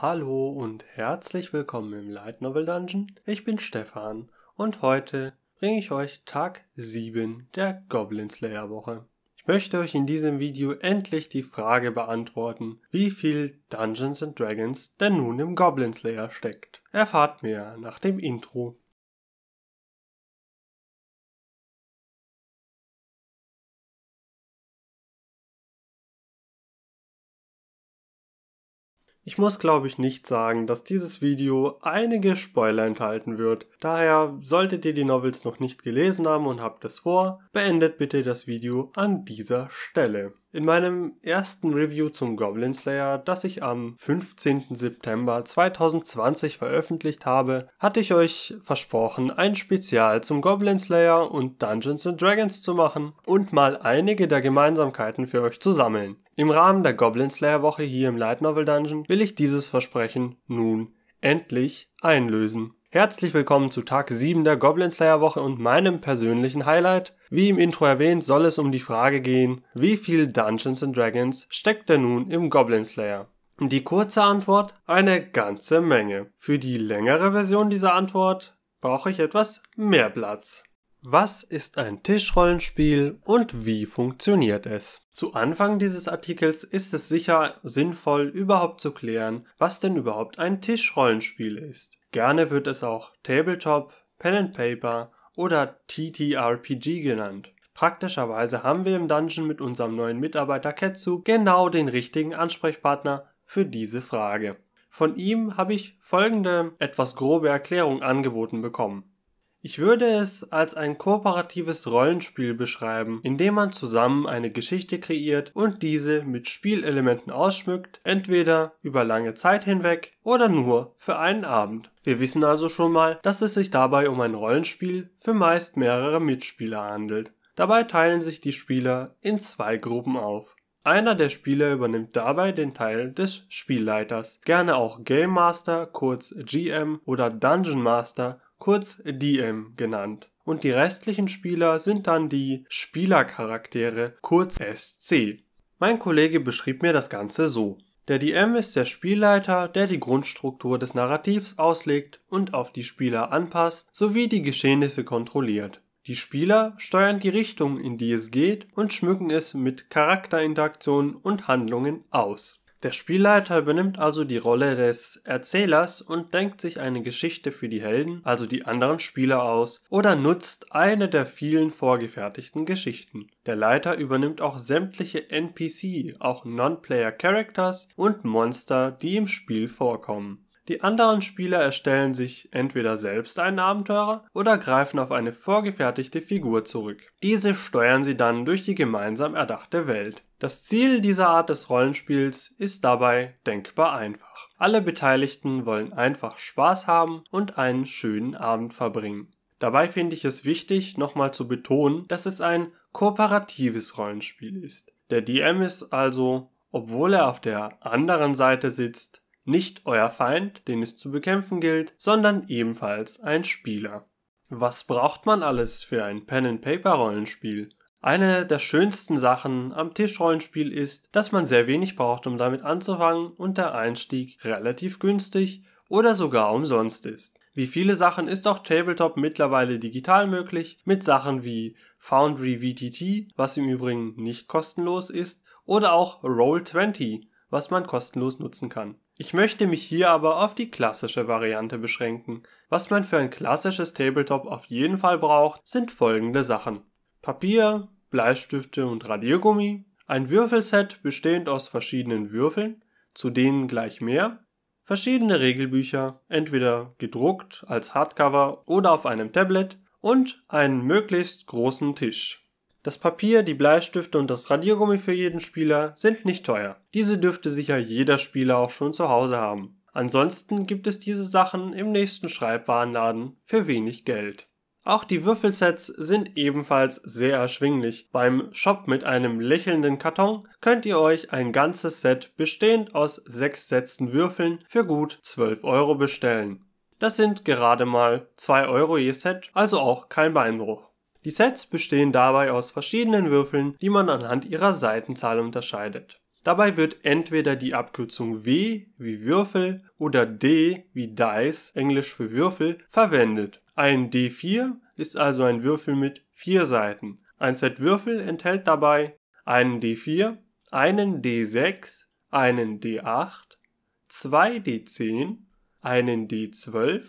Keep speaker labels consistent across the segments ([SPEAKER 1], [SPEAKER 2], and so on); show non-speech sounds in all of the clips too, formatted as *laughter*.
[SPEAKER 1] Hallo und herzlich willkommen im Light Novel Dungeon. Ich bin Stefan und heute bringe ich euch Tag 7 der Goblin Slayer Woche. Ich möchte euch in diesem Video endlich die Frage beantworten, wie viel Dungeons and Dragons denn nun im Goblin Slayer steckt. Erfahrt mehr nach dem Intro. Ich muss glaube ich nicht sagen, dass dieses Video einige Spoiler enthalten wird. Daher solltet ihr die Novels noch nicht gelesen haben und habt es vor, beendet bitte das Video an dieser Stelle. In meinem ersten Review zum Goblin Slayer, das ich am 15. September 2020 veröffentlicht habe, hatte ich euch versprochen, ein Spezial zum Goblin Slayer und Dungeons Dragons zu machen und mal einige der Gemeinsamkeiten für euch zu sammeln. Im Rahmen der Goblin Slayer Woche hier im Light Novel Dungeon will ich dieses Versprechen nun endlich einlösen. Herzlich willkommen zu Tag 7 der Goblin Slayer Woche und meinem persönlichen Highlight. Wie im Intro erwähnt, soll es um die Frage gehen, wie viel Dungeons and Dragons steckt denn nun im Goblin Slayer? Die kurze Antwort, eine ganze Menge. Für die längere Version dieser Antwort brauche ich etwas mehr Platz. Was ist ein Tischrollenspiel und wie funktioniert es? Zu Anfang dieses Artikels ist es sicher sinnvoll, überhaupt zu klären, was denn überhaupt ein Tischrollenspiel ist. Gerne wird es auch Tabletop, Pen and Paper oder TTRPG genannt. Praktischerweise haben wir im Dungeon mit unserem neuen Mitarbeiter Ketsu genau den richtigen Ansprechpartner für diese Frage. Von ihm habe ich folgende etwas grobe Erklärung angeboten bekommen. Ich würde es als ein kooperatives Rollenspiel beschreiben, in dem man zusammen eine Geschichte kreiert und diese mit Spielelementen ausschmückt, entweder über lange Zeit hinweg oder nur für einen Abend. Wir wissen also schon mal, dass es sich dabei um ein Rollenspiel für meist mehrere Mitspieler handelt. Dabei teilen sich die Spieler in zwei Gruppen auf. Einer der Spieler übernimmt dabei den Teil des Spielleiters, gerne auch Game Master, kurz GM oder Dungeon Master kurz DM genannt. Und die restlichen Spieler sind dann die Spielercharaktere, kurz SC. Mein Kollege beschrieb mir das Ganze so. Der DM ist der Spielleiter, der die Grundstruktur des Narrativs auslegt und auf die Spieler anpasst, sowie die Geschehnisse kontrolliert. Die Spieler steuern die Richtung, in die es geht und schmücken es mit Charakterinteraktionen und Handlungen aus. Der Spielleiter übernimmt also die Rolle des Erzählers und denkt sich eine Geschichte für die Helden, also die anderen Spieler aus, oder nutzt eine der vielen vorgefertigten Geschichten. Der Leiter übernimmt auch sämtliche NPC, auch Non-Player Characters und Monster, die im Spiel vorkommen. Die anderen Spieler erstellen sich entweder selbst einen Abenteurer oder greifen auf eine vorgefertigte Figur zurück. Diese steuern sie dann durch die gemeinsam erdachte Welt. Das Ziel dieser Art des Rollenspiels ist dabei denkbar einfach. Alle Beteiligten wollen einfach Spaß haben und einen schönen Abend verbringen. Dabei finde ich es wichtig, nochmal zu betonen, dass es ein kooperatives Rollenspiel ist. Der DM ist also, obwohl er auf der anderen Seite sitzt, nicht euer Feind, den es zu bekämpfen gilt, sondern ebenfalls ein Spieler. Was braucht man alles für ein Pen-and-Paper-Rollenspiel? Eine der schönsten Sachen am Tischrollenspiel ist, dass man sehr wenig braucht, um damit anzufangen und der Einstieg relativ günstig oder sogar umsonst ist. Wie viele Sachen ist auch Tabletop mittlerweile digital möglich, mit Sachen wie Foundry VTT, was im Übrigen nicht kostenlos ist, oder auch Roll20, was man kostenlos nutzen kann. Ich möchte mich hier aber auf die klassische Variante beschränken. Was man für ein klassisches Tabletop auf jeden Fall braucht, sind folgende Sachen. Papier, Bleistifte und Radiergummi, ein Würfelset bestehend aus verschiedenen Würfeln, zu denen gleich mehr, verschiedene Regelbücher, entweder gedruckt als Hardcover oder auf einem Tablet und einen möglichst großen Tisch. Das Papier, die Bleistifte und das Radiergummi für jeden Spieler sind nicht teuer. Diese dürfte sicher jeder Spieler auch schon zu Hause haben. Ansonsten gibt es diese Sachen im nächsten Schreibwarenladen für wenig Geld. Auch die Würfelsets sind ebenfalls sehr erschwinglich. Beim Shop mit einem lächelnden Karton könnt ihr euch ein ganzes Set bestehend aus sechs Sätzen Würfeln für gut 12 Euro bestellen. Das sind gerade mal 2 Euro je Set, also auch kein Beinbruch. Die Sets bestehen dabei aus verschiedenen Würfeln, die man anhand ihrer Seitenzahl unterscheidet. Dabei wird entweder die Abkürzung W wie Würfel oder D wie Dice, englisch für Würfel, verwendet. Ein D4 ist also ein Würfel mit vier Seiten. Ein Set Würfel enthält dabei einen D4, einen D6, einen D8, zwei D10, einen D12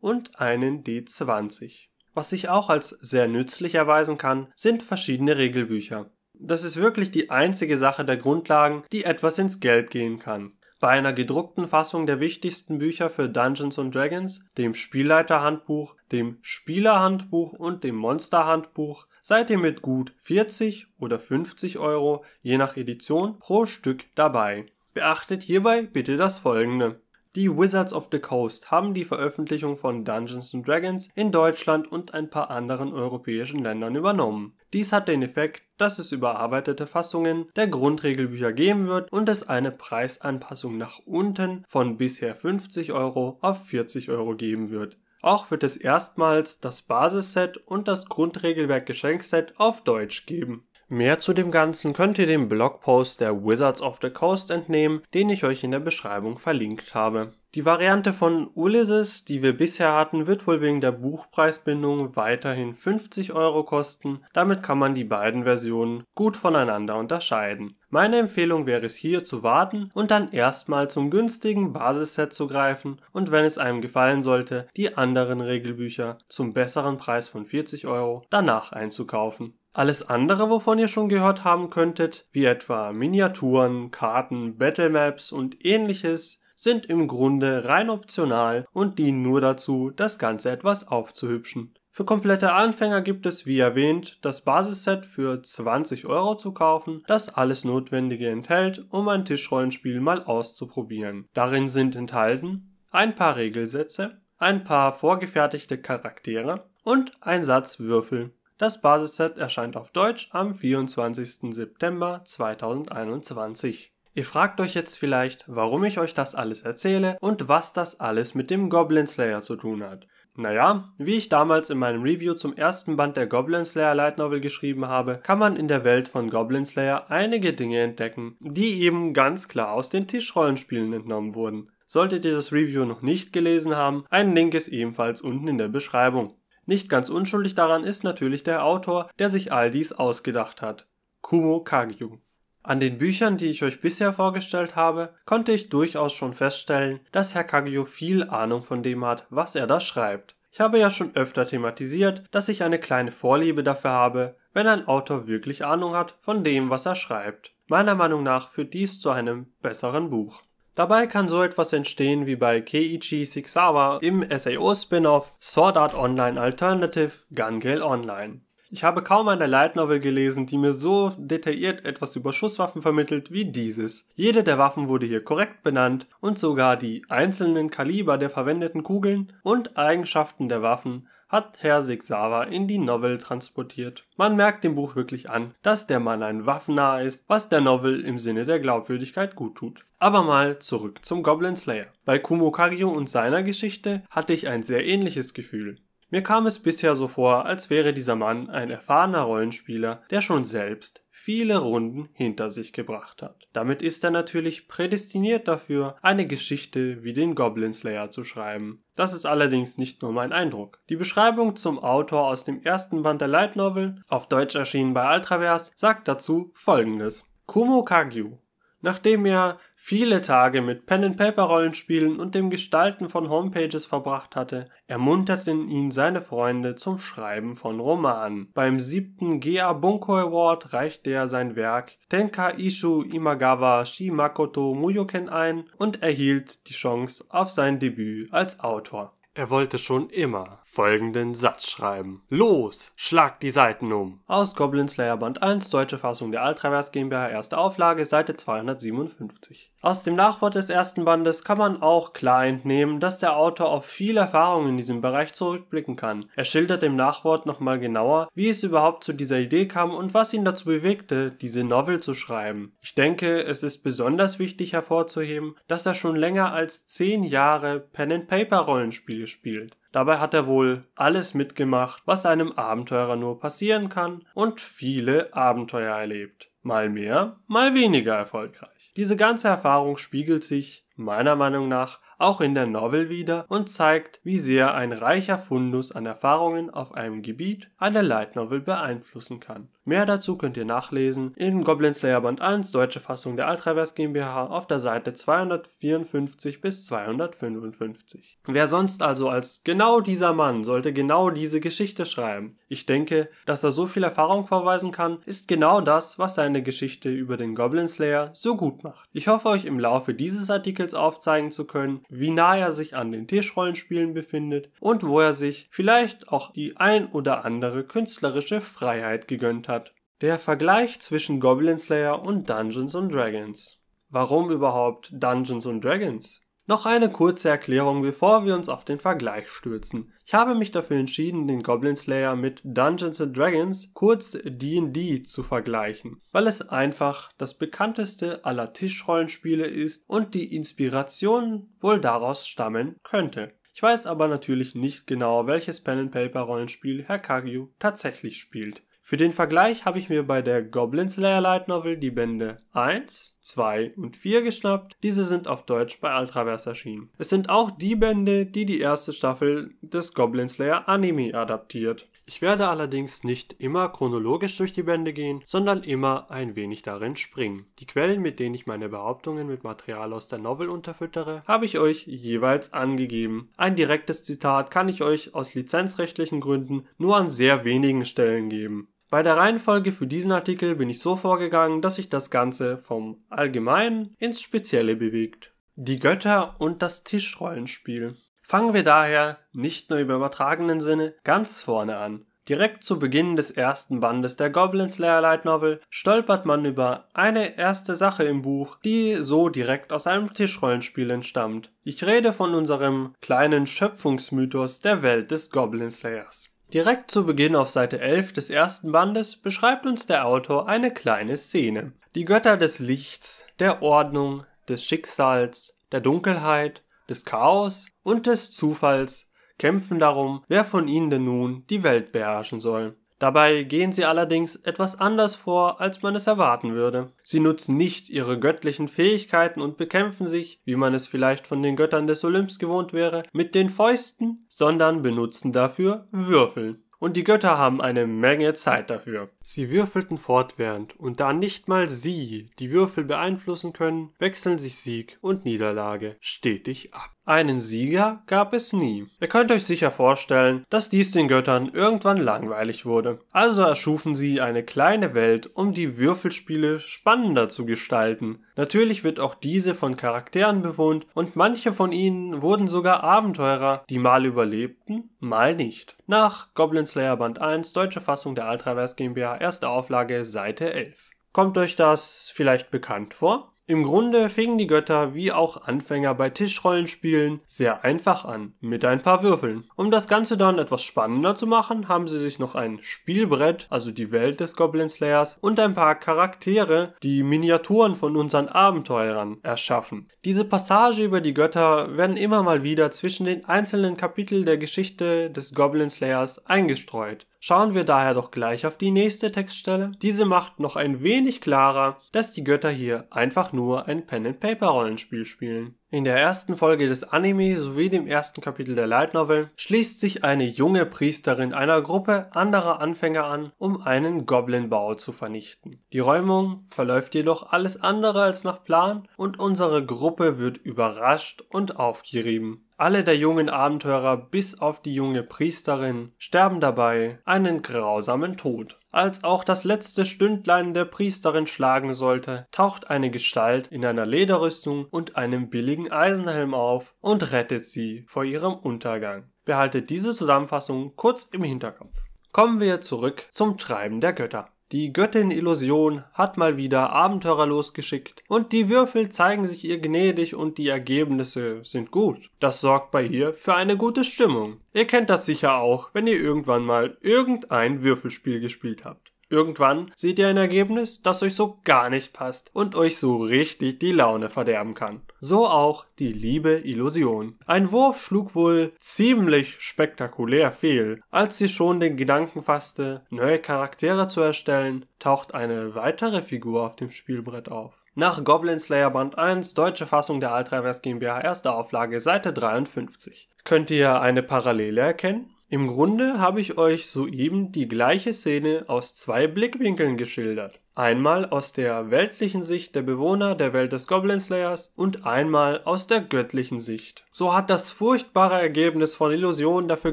[SPEAKER 1] und einen D20. Was sich auch als sehr nützlich erweisen kann, sind verschiedene Regelbücher. Das ist wirklich die einzige Sache der Grundlagen, die etwas ins Geld gehen kann. Bei einer gedruckten Fassung der wichtigsten Bücher für Dungeons Dragons, dem Spielleiterhandbuch, dem Spielerhandbuch und dem Monsterhandbuch seid ihr mit gut 40 oder 50 Euro je nach Edition pro Stück dabei. Beachtet hierbei bitte das folgende. Die Wizards of the Coast haben die Veröffentlichung von Dungeons Dragons in Deutschland und ein paar anderen europäischen Ländern übernommen. Dies hat den Effekt, dass es überarbeitete Fassungen der Grundregelbücher geben wird und es eine Preisanpassung nach unten von bisher 50 Euro auf 40 Euro geben wird. Auch wird es erstmals das Basisset und das Grundregelwerk Geschenkset auf Deutsch geben. Mehr zu dem Ganzen könnt ihr dem Blogpost der Wizards of the Coast entnehmen, den ich euch in der Beschreibung verlinkt habe. Die Variante von Ulysses, die wir bisher hatten, wird wohl wegen der Buchpreisbindung weiterhin 50 Euro kosten. Damit kann man die beiden Versionen gut voneinander unterscheiden. Meine Empfehlung wäre es hier zu warten und dann erstmal zum günstigen Basisset zu greifen und wenn es einem gefallen sollte, die anderen Regelbücher zum besseren Preis von 40 Euro danach einzukaufen. Alles andere, wovon ihr schon gehört haben könntet, wie etwa Miniaturen, Karten, Battlemaps und ähnliches, sind im Grunde rein optional und dienen nur dazu, das Ganze etwas aufzuhübschen. Für komplette Anfänger gibt es, wie erwähnt, das Basisset für 20 Euro zu kaufen, das alles Notwendige enthält, um ein Tischrollenspiel mal auszuprobieren. Darin sind enthalten ein paar Regelsätze, ein paar vorgefertigte Charaktere und ein Satz Würfel. Das Basisset erscheint auf Deutsch am 24. September 2021. Ihr fragt euch jetzt vielleicht, warum ich euch das alles erzähle und was das alles mit dem Goblin Slayer zu tun hat. Naja, wie ich damals in meinem Review zum ersten Band der Goblin Slayer Light Novel geschrieben habe, kann man in der Welt von Goblin Slayer einige Dinge entdecken, die eben ganz klar aus den Tischrollenspielen entnommen wurden. Solltet ihr das Review noch nicht gelesen haben, ein Link ist ebenfalls unten in der Beschreibung. Nicht ganz unschuldig daran ist natürlich der Autor, der sich all dies ausgedacht hat. Kumo Kagyu. An den Büchern, die ich euch bisher vorgestellt habe, konnte ich durchaus schon feststellen, dass Herr Kagyu viel Ahnung von dem hat, was er da schreibt. Ich habe ja schon öfter thematisiert, dass ich eine kleine Vorliebe dafür habe, wenn ein Autor wirklich Ahnung hat von dem, was er schreibt. Meiner Meinung nach führt dies zu einem besseren Buch. Dabei kann so etwas entstehen wie bei Keiichi Sixawa im SAO-Spin-off Sword Art Online Alternative Gun Gale Online. Ich habe kaum eine Light Novel gelesen, die mir so detailliert etwas über Schusswaffen vermittelt wie dieses. Jede der Waffen wurde hier korrekt benannt und sogar die einzelnen Kaliber der verwendeten Kugeln und Eigenschaften der Waffen hat Herr Sigsawa in die Novel transportiert. Man merkt dem Buch wirklich an, dass der Mann ein Waffennah ist, was der Novel im Sinne der Glaubwürdigkeit gut tut. Aber mal zurück zum Goblin Slayer. Bei Kumo Kagyo und seiner Geschichte hatte ich ein sehr ähnliches Gefühl. Mir kam es bisher so vor, als wäre dieser Mann ein erfahrener Rollenspieler, der schon selbst viele Runden hinter sich gebracht hat. Damit ist er natürlich prädestiniert dafür, eine Geschichte wie den Goblin Slayer zu schreiben. Das ist allerdings nicht nur mein Eindruck. Die Beschreibung zum Autor aus dem ersten Band der Light Novel, auf Deutsch erschienen bei Altraverse, sagt dazu folgendes. Kumo Kagyu Nachdem er viele Tage mit Pen-and-Paper-Rollenspielen und dem Gestalten von Homepages verbracht hatte, ermunterten ihn seine Freunde zum Schreiben von Romanen. Beim siebten Gea Bunko Award reichte er sein Werk Tenka Ishu Imagawa Shimakoto Muyoken ein und erhielt die Chance auf sein Debüt als Autor. Er wollte schon immer folgenden Satz schreiben. Los, schlag die Seiten um. Aus Goblin Slayer Band 1, deutsche Fassung der Altravers GmbH, erste Auflage, Seite 257. Aus dem Nachwort des ersten Bandes kann man auch klar entnehmen, dass der Autor auf viel Erfahrung in diesem Bereich zurückblicken kann. Er schildert im Nachwort nochmal genauer, wie es überhaupt zu dieser Idee kam und was ihn dazu bewegte, diese Novel zu schreiben. Ich denke, es ist besonders wichtig hervorzuheben, dass er schon länger als 10 Jahre Pen-and-Paper-Rollenspiele spielt. Dabei hat er wohl alles mitgemacht, was einem Abenteurer nur passieren kann und viele Abenteuer erlebt. Mal mehr, mal weniger erfolgreich. Diese ganze Erfahrung spiegelt sich, meiner Meinung nach, auch in der Novel wieder und zeigt, wie sehr ein reicher Fundus an Erfahrungen auf einem Gebiet eine Light Novel beeinflussen kann. Mehr dazu könnt ihr nachlesen in Goblin Slayer Band 1, deutsche Fassung der Altreverse GmbH auf der Seite 254 bis 255. Wer sonst also als genau dieser Mann sollte genau diese Geschichte schreiben? Ich denke, dass er so viel Erfahrung vorweisen kann, ist genau das, was seine Geschichte über den Goblin Slayer so gut macht. Ich hoffe euch im Laufe dieses Artikels aufzeigen zu können, wie nah er sich an den Tischrollenspielen befindet und wo er sich vielleicht auch die ein oder andere künstlerische Freiheit gegönnt hat. Der Vergleich zwischen Goblin Slayer und Dungeons Dragons. Warum überhaupt Dungeons Dragons? Noch eine kurze Erklärung, bevor wir uns auf den Vergleich stürzen. Ich habe mich dafür entschieden, den Goblin Slayer mit Dungeons Dragons, kurz D&D, zu vergleichen, weil es einfach das bekannteste aller Tischrollenspiele ist und die Inspiration wohl daraus stammen könnte. Ich weiß aber natürlich nicht genau, welches Pen-and-Paper-Rollenspiel Herr Kagyu tatsächlich spielt. Für den Vergleich habe ich mir bei der Goblin Slayer Light Novel die Bände 1, 2 und 4 geschnappt. Diese sind auf Deutsch bei Altraverse erschienen. Es sind auch die Bände, die die erste Staffel des Goblin Slayer Anime adaptiert. Ich werde allerdings nicht immer chronologisch durch die Bände gehen, sondern immer ein wenig darin springen. Die Quellen, mit denen ich meine Behauptungen mit Material aus der Novel unterfüttere, habe ich euch jeweils angegeben. Ein direktes Zitat kann ich euch aus lizenzrechtlichen Gründen nur an sehr wenigen Stellen geben. Bei der Reihenfolge für diesen Artikel bin ich so vorgegangen, dass sich das Ganze vom Allgemeinen ins Spezielle bewegt. Die Götter und das Tischrollenspiel. Fangen wir daher, nicht nur im übertragenen Sinne, ganz vorne an. Direkt zu Beginn des ersten Bandes der Goblin Slayer Light Novel stolpert man über eine erste Sache im Buch, die so direkt aus einem Tischrollenspiel entstammt. Ich rede von unserem kleinen Schöpfungsmythos der Welt des Goblin Slayers. Direkt zu Beginn auf Seite 11 des ersten Bandes beschreibt uns der Autor eine kleine Szene. Die Götter des Lichts, der Ordnung, des Schicksals, der Dunkelheit, des Chaos und des Zufalls kämpfen darum, wer von ihnen denn nun die Welt beherrschen soll. Dabei gehen sie allerdings etwas anders vor, als man es erwarten würde. Sie nutzen nicht ihre göttlichen Fähigkeiten und bekämpfen sich, wie man es vielleicht von den Göttern des Olymps gewohnt wäre, mit den Fäusten, sondern benutzen dafür Würfel und die Götter haben eine Menge Zeit dafür. Sie würfelten fortwährend, und da nicht mal sie die Würfel beeinflussen können, wechseln sich Sieg und Niederlage stetig ab. Einen Sieger gab es nie. Ihr könnt euch sicher vorstellen, dass dies den Göttern irgendwann langweilig wurde. Also erschufen sie eine kleine Welt, um die Würfelspiele spannender zu gestalten. Natürlich wird auch diese von Charakteren bewohnt und manche von ihnen wurden sogar Abenteurer, die mal überlebten, mal nicht. Nach Goblin Slayer Band 1, deutsche Fassung der Altraverse GmbH, erste Auflage, Seite 11. Kommt euch das vielleicht bekannt vor? Im Grunde fingen die Götter wie auch Anfänger bei Tischrollenspielen sehr einfach an, mit ein paar Würfeln. Um das Ganze dann etwas spannender zu machen, haben sie sich noch ein Spielbrett, also die Welt des Goblin Slayers, und ein paar Charaktere, die Miniaturen von unseren Abenteurern, erschaffen. Diese Passage über die Götter werden immer mal wieder zwischen den einzelnen Kapiteln der Geschichte des Goblin Slayers eingestreut. Schauen wir daher doch gleich auf die nächste Textstelle. Diese macht noch ein wenig klarer, dass die Götter hier einfach nur ein Pen-and-Paper-Rollenspiel spielen. In der ersten Folge des Anime sowie dem ersten Kapitel der Light Novel schließt sich eine junge Priesterin einer Gruppe anderer Anfänger an, um einen Goblin-Bau zu vernichten. Die Räumung verläuft jedoch alles andere als nach Plan und unsere Gruppe wird überrascht und aufgerieben. Alle der jungen Abenteurer bis auf die junge Priesterin sterben dabei einen grausamen Tod. Als auch das letzte Stündlein der Priesterin schlagen sollte, taucht eine Gestalt in einer Lederrüstung und einem billigen Eisenhelm auf und rettet sie vor ihrem Untergang. Behaltet diese Zusammenfassung kurz im Hinterkopf. Kommen wir zurück zum Treiben der Götter. Die Göttin Illusion hat mal wieder Abenteurer losgeschickt und die Würfel zeigen sich ihr gnädig und die Ergebnisse sind gut. Das sorgt bei ihr für eine gute Stimmung. Ihr kennt das sicher auch, wenn ihr irgendwann mal irgendein Würfelspiel gespielt habt. Irgendwann seht ihr ein Ergebnis, das euch so gar nicht passt und euch so richtig die Laune verderben kann. So auch die liebe Illusion. Ein Wurf schlug wohl ziemlich spektakulär fehl. Als sie schon den Gedanken fasste, neue Charaktere zu erstellen, taucht eine weitere Figur auf dem Spielbrett auf. Nach Goblin Slayer Band 1, deutsche Fassung der Altreivers GmbH, erste Auflage, Seite 53. Könnt ihr eine Parallele erkennen? Im Grunde habe ich euch soeben die gleiche Szene aus zwei Blickwinkeln geschildert. Einmal aus der weltlichen Sicht der Bewohner der Welt des Goblin Slayers und einmal aus der göttlichen Sicht. So hat das furchtbare Ergebnis von Illusionen dafür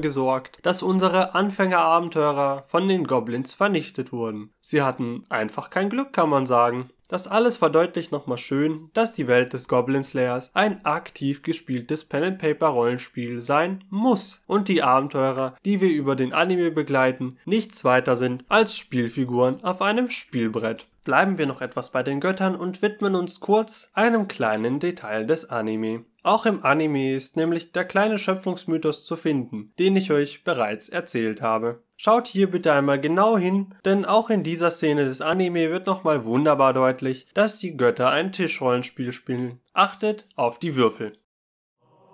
[SPEAKER 1] gesorgt, dass unsere Anfängerabenteurer von den Goblins vernichtet wurden. Sie hatten einfach kein Glück, kann man sagen. Das alles verdeutlicht nochmal schön, dass die Welt des Goblin Slayers ein aktiv gespieltes Pen-and-Paper-Rollenspiel sein muss und die Abenteurer, die wir über den Anime begleiten, nichts weiter sind als Spielfiguren auf einem Spielbrett. Bleiben wir noch etwas bei den Göttern und widmen uns kurz einem kleinen Detail des Anime. Auch im Anime ist nämlich der kleine Schöpfungsmythos zu finden, den ich euch bereits erzählt habe. Schaut hier bitte einmal genau hin, denn auch in dieser Szene des Anime wird nochmal wunderbar deutlich, dass die Götter ein Tischrollenspiel spielen. Achtet auf die Würfel.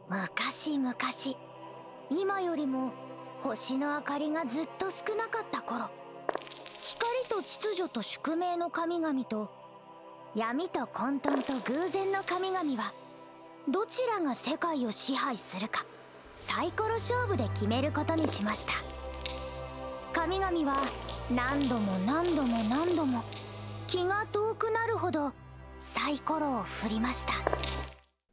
[SPEAKER 1] 昔々今よりも星の明かりがずっと少なかった頃 光と秩序と宿命の神々と闇と混沌と偶然の神々はどちらが世界を支配するかサイコロ勝負で決めることにしました神々は何度も何度も何度も気が遠くなるほどサイコロを振りました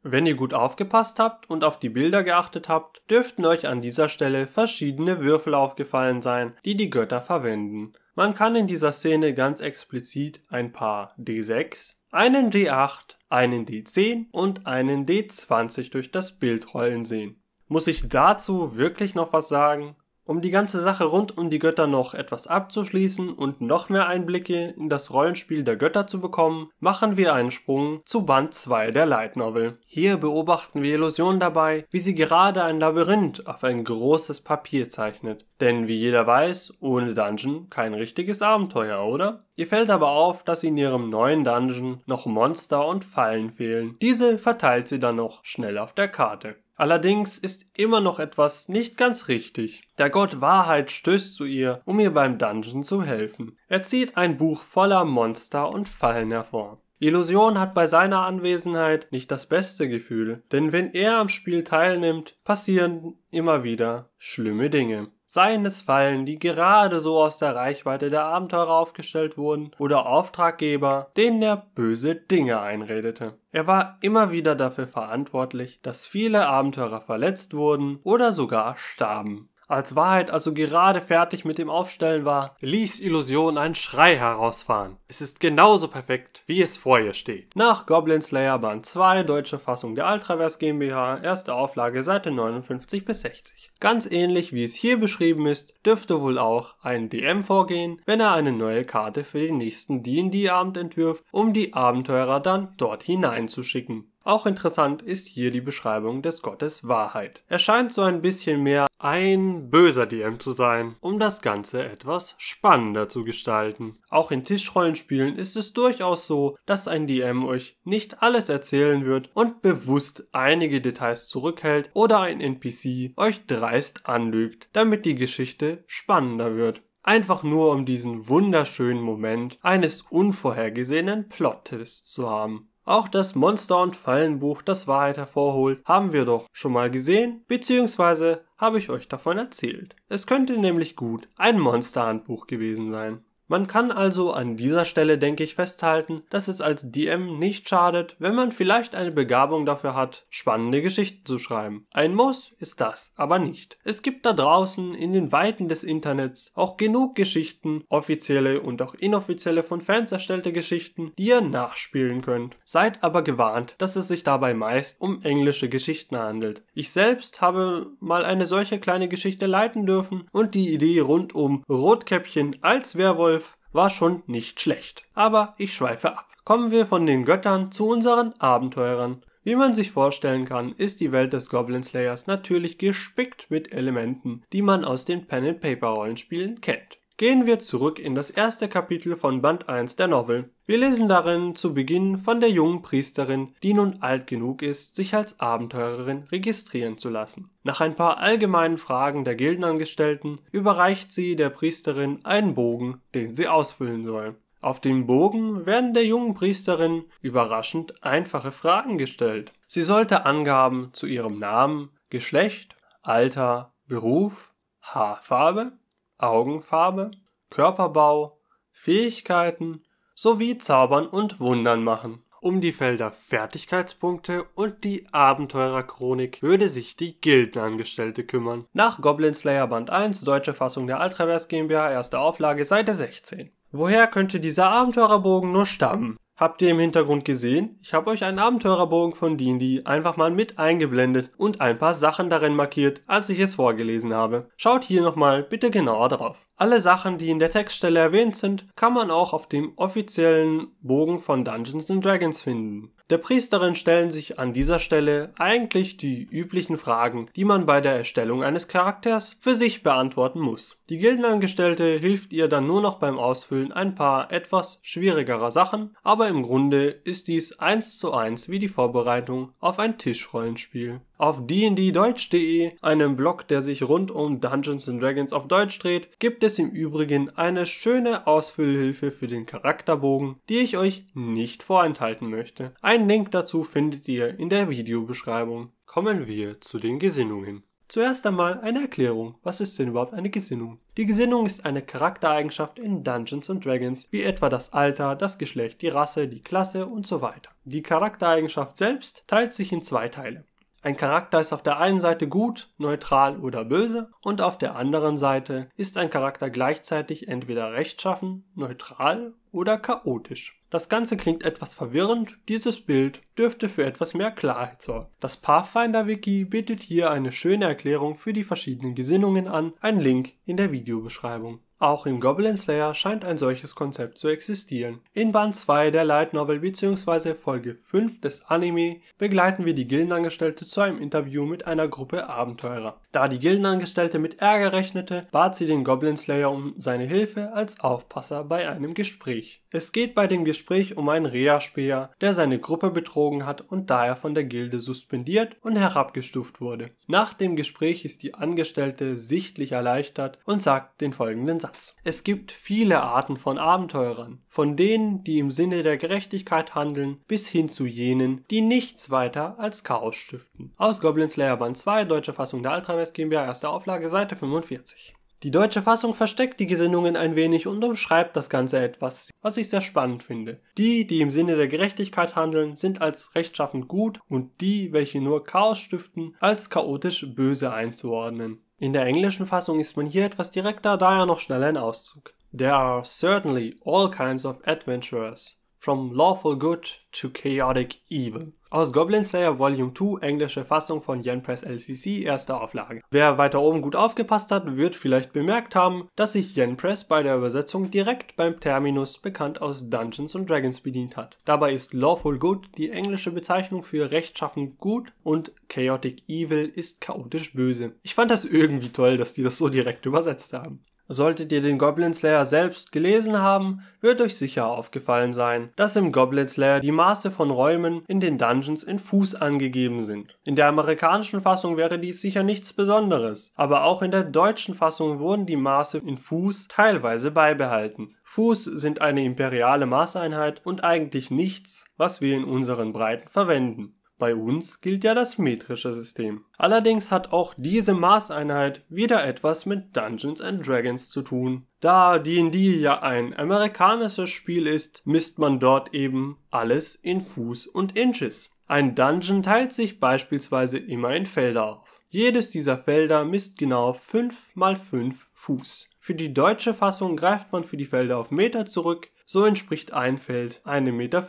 [SPEAKER 1] Wenn ihr gut aufgepasst habt und auf die Bilder geachtet habt, dürften euch an dieser Stelle verschiedene Würfel aufgefallen sein, die die Götter verwenden. Man kann in dieser Szene ganz explizit ein paar D6, einen D8, einen D10 und einen D20 durch das Bild rollen sehen. Muss ich dazu wirklich noch was sagen? Um die ganze Sache rund um die Götter noch etwas abzuschließen und noch mehr Einblicke in das Rollenspiel der Götter zu bekommen, machen wir einen Sprung zu Band 2 der Light Novel. Hier beobachten wir Illusion dabei, wie sie gerade ein Labyrinth auf ein großes Papier zeichnet. Denn wie jeder weiß, ohne Dungeon kein richtiges Abenteuer, oder? Ihr fällt aber auf, dass in ihrem neuen Dungeon noch Monster und Fallen fehlen. Diese verteilt sie dann noch schnell auf der Karte. Allerdings ist immer noch etwas nicht ganz richtig. Der Gott Wahrheit stößt zu ihr, um ihr beim Dungeon zu helfen. Er zieht ein Buch voller Monster und Fallen hervor. Illusion hat bei seiner Anwesenheit nicht das beste Gefühl, denn wenn er am Spiel teilnimmt, passieren immer wieder schlimme Dinge. Seien es Fallen, die gerade so aus der Reichweite der Abenteurer aufgestellt wurden, oder Auftraggeber, denen er böse Dinge einredete. Er war immer wieder dafür verantwortlich, dass viele Abenteurer verletzt wurden oder sogar starben. Als Wahrheit also gerade fertig mit dem Aufstellen war, ließ Illusion einen Schrei herausfahren. Es ist genauso perfekt, wie es vor ihr steht. Nach Goblin Slayer Band 2, deutsche Fassung der Altravers GmbH, erste Auflage Seite 59 bis 60. Ganz ähnlich wie es hier beschrieben ist, dürfte wohl auch ein DM vorgehen, wenn er eine neue Karte für den nächsten D&D-Abend entwirft, um die Abenteurer dann dort hineinzuschicken. Auch interessant ist hier die Beschreibung des Gottes Wahrheit. Er scheint so ein bisschen mehr ein böser DM zu sein, um das Ganze etwas spannender zu gestalten. Auch in Tischrollenspielen ist es durchaus so, dass ein DM euch nicht alles erzählen wird und bewusst einige Details zurückhält oder ein NPC euch dreist anlügt, damit die Geschichte spannender wird einfach nur um diesen wunderschönen Moment eines unvorhergesehenen Plot-Twists zu haben. Auch das Monster- und Fallenbuch, das Wahrheit hervorholt, haben wir doch schon mal gesehen, beziehungsweise habe ich euch davon erzählt. Es könnte nämlich gut ein Monsterhandbuch gewesen sein. Man kann also an dieser Stelle, denke ich, festhalten, dass es als DM nicht schadet, wenn man vielleicht eine Begabung dafür hat, spannende Geschichten zu schreiben. Ein Muss ist das, aber nicht. Es gibt da draußen in den Weiten des Internets auch genug Geschichten, offizielle und auch inoffizielle von Fans erstellte Geschichten, die ihr nachspielen könnt. Seid aber gewarnt, dass es sich dabei meist um englische Geschichten handelt. Ich selbst habe mal eine solche kleine Geschichte leiten dürfen und die Idee rund um Rotkäppchen als Werwolf war schon nicht schlecht. Aber ich schweife ab. Kommen wir von den Göttern zu unseren Abenteurern. Wie man sich vorstellen kann, ist die Welt des Goblin Slayers natürlich gespickt mit Elementen, die man aus den Pen-and-Paper-Rollenspielen kennt. Gehen wir zurück in das erste Kapitel von Band 1 der Novel. Wir lesen darin zu Beginn von der jungen Priesterin, die nun alt genug ist, sich als Abenteurerin registrieren zu lassen. Nach ein paar allgemeinen Fragen der Gildenangestellten überreicht sie der Priesterin einen Bogen, den sie ausfüllen soll. Auf dem Bogen werden der jungen Priesterin überraschend einfache Fragen gestellt. Sie sollte Angaben zu ihrem Namen, Geschlecht, Alter, Beruf, Haarfarbe, Augenfarbe, Körperbau, Fähigkeiten sowie Zaubern und Wundern machen. Um die Felder Fertigkeitspunkte und die Abenteurerchronik würde sich die Gildenangestellte kümmern. Nach Goblin Slayer Band 1, deutsche Fassung der Altreverse GmbH, erste Auflage, Seite 16. Woher könnte dieser Abenteurerbogen nur stammen? Habt ihr im Hintergrund gesehen? Ich habe euch einen Abenteurerbogen von D&D einfach mal mit eingeblendet und ein paar Sachen darin markiert, als ich es vorgelesen habe. Schaut hier nochmal bitte genauer drauf. Alle Sachen, die in der Textstelle erwähnt sind, kann man auch auf dem offiziellen Bogen von Dungeons Dragons finden. Der Priesterin stellen sich an dieser Stelle eigentlich die üblichen Fragen, die man bei der Erstellung eines Charakters für sich beantworten muss. Die Gildenangestellte hilft ihr dann nur noch beim Ausfüllen ein paar etwas schwierigerer Sachen, aber im Grunde ist dies eins zu eins wie die Vorbereitung auf ein Tischrollenspiel. Auf dnddeutsch.de, einem Blog, der sich rund um Dungeons Dragons auf Deutsch dreht, gibt es im Übrigen eine schöne Ausfüllhilfe für den Charakterbogen, die ich euch nicht vorenthalten möchte. Einen Link dazu findet ihr in der Videobeschreibung. Kommen wir zu den Gesinnungen. Zuerst einmal eine Erklärung. Was ist denn überhaupt eine Gesinnung? Die Gesinnung ist eine Charaktereigenschaft in Dungeons Dragons, wie etwa das Alter, das Geschlecht, die Rasse, die Klasse und so weiter. Die Charaktereigenschaft selbst teilt sich in zwei Teile. Ein Charakter ist auf der einen Seite gut, neutral oder böse und auf der anderen Seite ist ein Charakter gleichzeitig entweder rechtschaffen, neutral oder chaotisch. Das Ganze klingt etwas verwirrend, dieses Bild dürfte für etwas mehr Klarheit sorgen. Das Pathfinder-Wiki bietet hier eine schöne Erklärung für die verschiedenen Gesinnungen an, ein Link in der Videobeschreibung. Auch im Goblin Slayer scheint ein solches Konzept zu existieren. In Band 2 der Light Novel bzw. Folge 5 des Anime begleiten wir die Gildenangestellte zu einem Interview mit einer Gruppe Abenteurer. Da die Gildenangestellte mit Ärger rechnete, bat sie den Goblin Slayer um seine Hilfe als Aufpasser bei einem Gespräch. Es geht bei dem Gespräch um einen Rea-Späher, der seine Gruppe betrogen hat und daher von der Gilde suspendiert und herabgestuft wurde. Nach dem Gespräch ist die Angestellte sichtlich erleichtert und sagt den folgenden Satz. Es gibt viele Arten von Abenteurern, von denen, die im Sinne der Gerechtigkeit handeln, bis hin zu jenen, die nichts weiter als Chaos stiften. Aus Goblin Slayer Band 2, deutsche Fassung der Ultraverse GmbH, erste Auflage, Seite 45. Die deutsche Fassung versteckt die Gesinnungen ein wenig und umschreibt das Ganze etwas, was ich sehr spannend finde. Die, die im Sinne der Gerechtigkeit handeln, sind als rechtschaffend gut und die, welche nur Chaos stiften, als chaotisch böse einzuordnen. In der englischen Fassung ist man hier etwas direkter, daher noch schnell ein Auszug. There are certainly all kinds of adventurers, from lawful good to chaotic evil. Aus Goblin Slayer Volume 2, englische Fassung von Yen Press LCC, erste Auflage. Wer weiter oben gut aufgepasst hat, wird vielleicht bemerkt haben, dass sich Yen Press bei der Übersetzung direkt beim Terminus bekannt aus Dungeons Dragons bedient hat. Dabei ist Lawful Good die englische Bezeichnung für rechtschaffen gut und Chaotic Evil ist chaotisch böse. Ich fand das irgendwie toll, dass die das so direkt übersetzt haben. Solltet ihr den Goblin Slayer selbst gelesen haben, wird euch sicher aufgefallen sein, dass im Goblin Slayer die Maße von Räumen in den Dungeons in Fuß angegeben sind. In der amerikanischen Fassung wäre dies sicher nichts Besonderes, aber auch in der deutschen Fassung wurden die Maße in Fuß teilweise beibehalten. Fuß sind eine imperiale Maßeinheit und eigentlich nichts, was wir in unseren Breiten verwenden. Bei uns gilt ja das metrische System. Allerdings hat auch diese Maßeinheit wieder etwas mit Dungeons and Dragons zu tun. Da D&D ja ein amerikanisches Spiel ist, misst man dort eben alles in Fuß und Inches. Ein Dungeon teilt sich beispielsweise immer in Felder auf. Jedes dieser Felder misst genau 5 mal 5 Fuß. Für die deutsche Fassung greift man für die Felder auf Meter zurück, so entspricht ein Feld 1,50 Meter.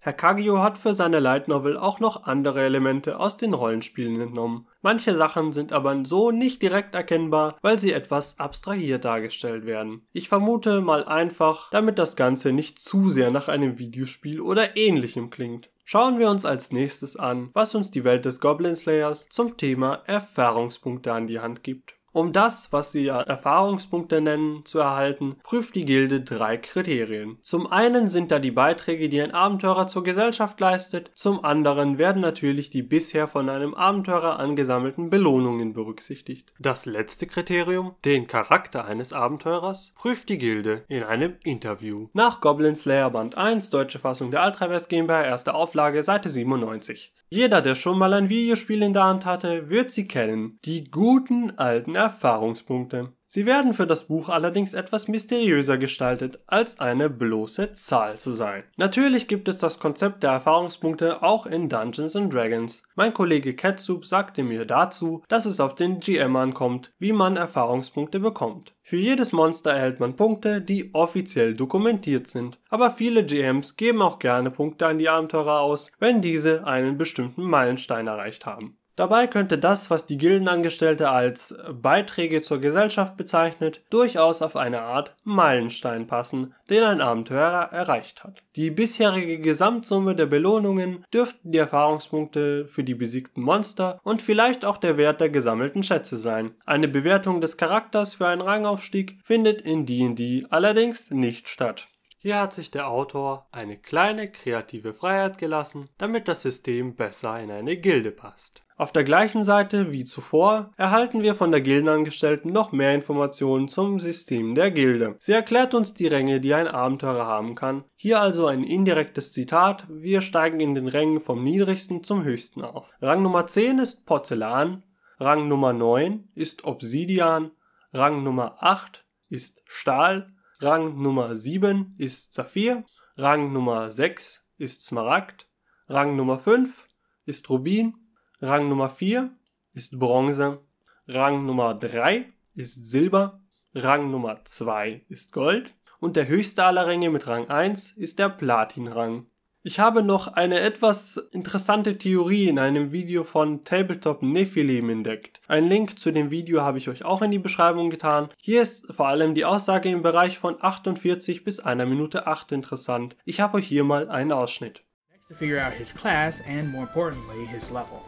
[SPEAKER 1] Herr Kagio hat für seine Light Novel auch noch andere Elemente aus den Rollenspielen entnommen. Manche Sachen sind aber so nicht direkt erkennbar, weil sie etwas abstrahiert dargestellt werden. Ich vermute mal einfach, damit das Ganze nicht zu sehr nach einem Videospiel oder ähnlichem klingt. Schauen wir uns als nächstes an, was uns die Welt des Goblin Slayers zum Thema Erfahrungspunkte an die Hand gibt. Um das, was sie Erfahrungspunkte nennen, zu erhalten, prüft die Gilde drei Kriterien. Zum einen sind da die Beiträge, die ein Abenteurer zur Gesellschaft leistet, zum anderen werden natürlich die bisher von einem Abenteurer angesammelten Belohnungen berücksichtigt. Das letzte Kriterium, den Charakter eines Abenteurers, prüft die Gilde in einem Interview. Nach Goblin Slayer Band 1, deutsche Fassung der Altreivers GmbH, erste Auflage, Seite 97. Jeder, der schon mal ein Videospiel in der Hand hatte, wird sie kennen. Die guten alten Erfahrungspunkte. Sie werden für das Buch allerdings etwas mysteriöser gestaltet, als eine bloße Zahl zu sein. Natürlich gibt es das Konzept der Erfahrungspunkte auch in Dungeons Dragons. Mein Kollege Catsup sagte mir dazu, dass es auf den GM ankommt, wie man Erfahrungspunkte bekommt. Für jedes Monster erhält man Punkte, die offiziell dokumentiert sind. Aber viele GMs geben auch gerne Punkte an die Abenteurer aus, wenn diese einen bestimmten Meilenstein erreicht haben. Dabei könnte das, was die Gildenangestellte als Beiträge zur Gesellschaft bezeichnet, durchaus auf eine Art Meilenstein passen, den ein Abenteurer erreicht hat. Die bisherige Gesamtsumme der Belohnungen dürften die Erfahrungspunkte für die besiegten Monster und vielleicht auch der Wert der gesammelten Schätze sein. Eine Bewertung des Charakters für einen Rangaufstieg findet in D&D allerdings nicht statt. Hier hat sich der Autor eine kleine kreative Freiheit gelassen, damit das System besser in eine Gilde passt. Auf der gleichen Seite wie zuvor erhalten wir von der Gildenangestellten noch mehr Informationen zum System der Gilde. Sie erklärt uns die Ränge, die ein Abenteurer haben kann. Hier also ein indirektes Zitat, wir steigen in den Rängen vom niedrigsten zum höchsten auf. Rang Nummer 10 ist Porzellan, Rang Nummer 9 ist Obsidian, Rang Nummer 8 ist Stahl, Rang Nummer 7 ist Saphir, Rang Nummer 6 ist Smaragd, Rang Nummer 5 ist Rubin, Rang Nummer 4 ist Bronze, Rang Nummer 3 ist Silber, Rang Nummer 2 ist Gold und der höchste aller Ränge mit Rang 1 ist der Platinrang. Ich habe noch eine etwas interessante Theorie in einem Video von Tabletop Nephilim entdeckt. Ein Link zu dem Video habe ich euch auch in die Beschreibung getan. Hier ist vor allem die Aussage im Bereich von 48 bis 1 Minute 8 interessant. Ich habe euch hier mal einen Ausschnitt.
[SPEAKER 2] Next to figure out his class and more importantly his level.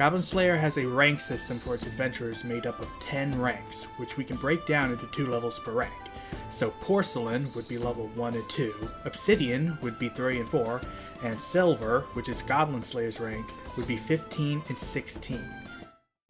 [SPEAKER 2] Goblin Slayer has a rank system for its adventurers made up of 10 ranks, which we can break down into two levels per rank. So Porcelain would be level 1 and 2, Obsidian would be 3 and 4, and Silver, which is Goblin Slayer's rank, would be 15 and 16.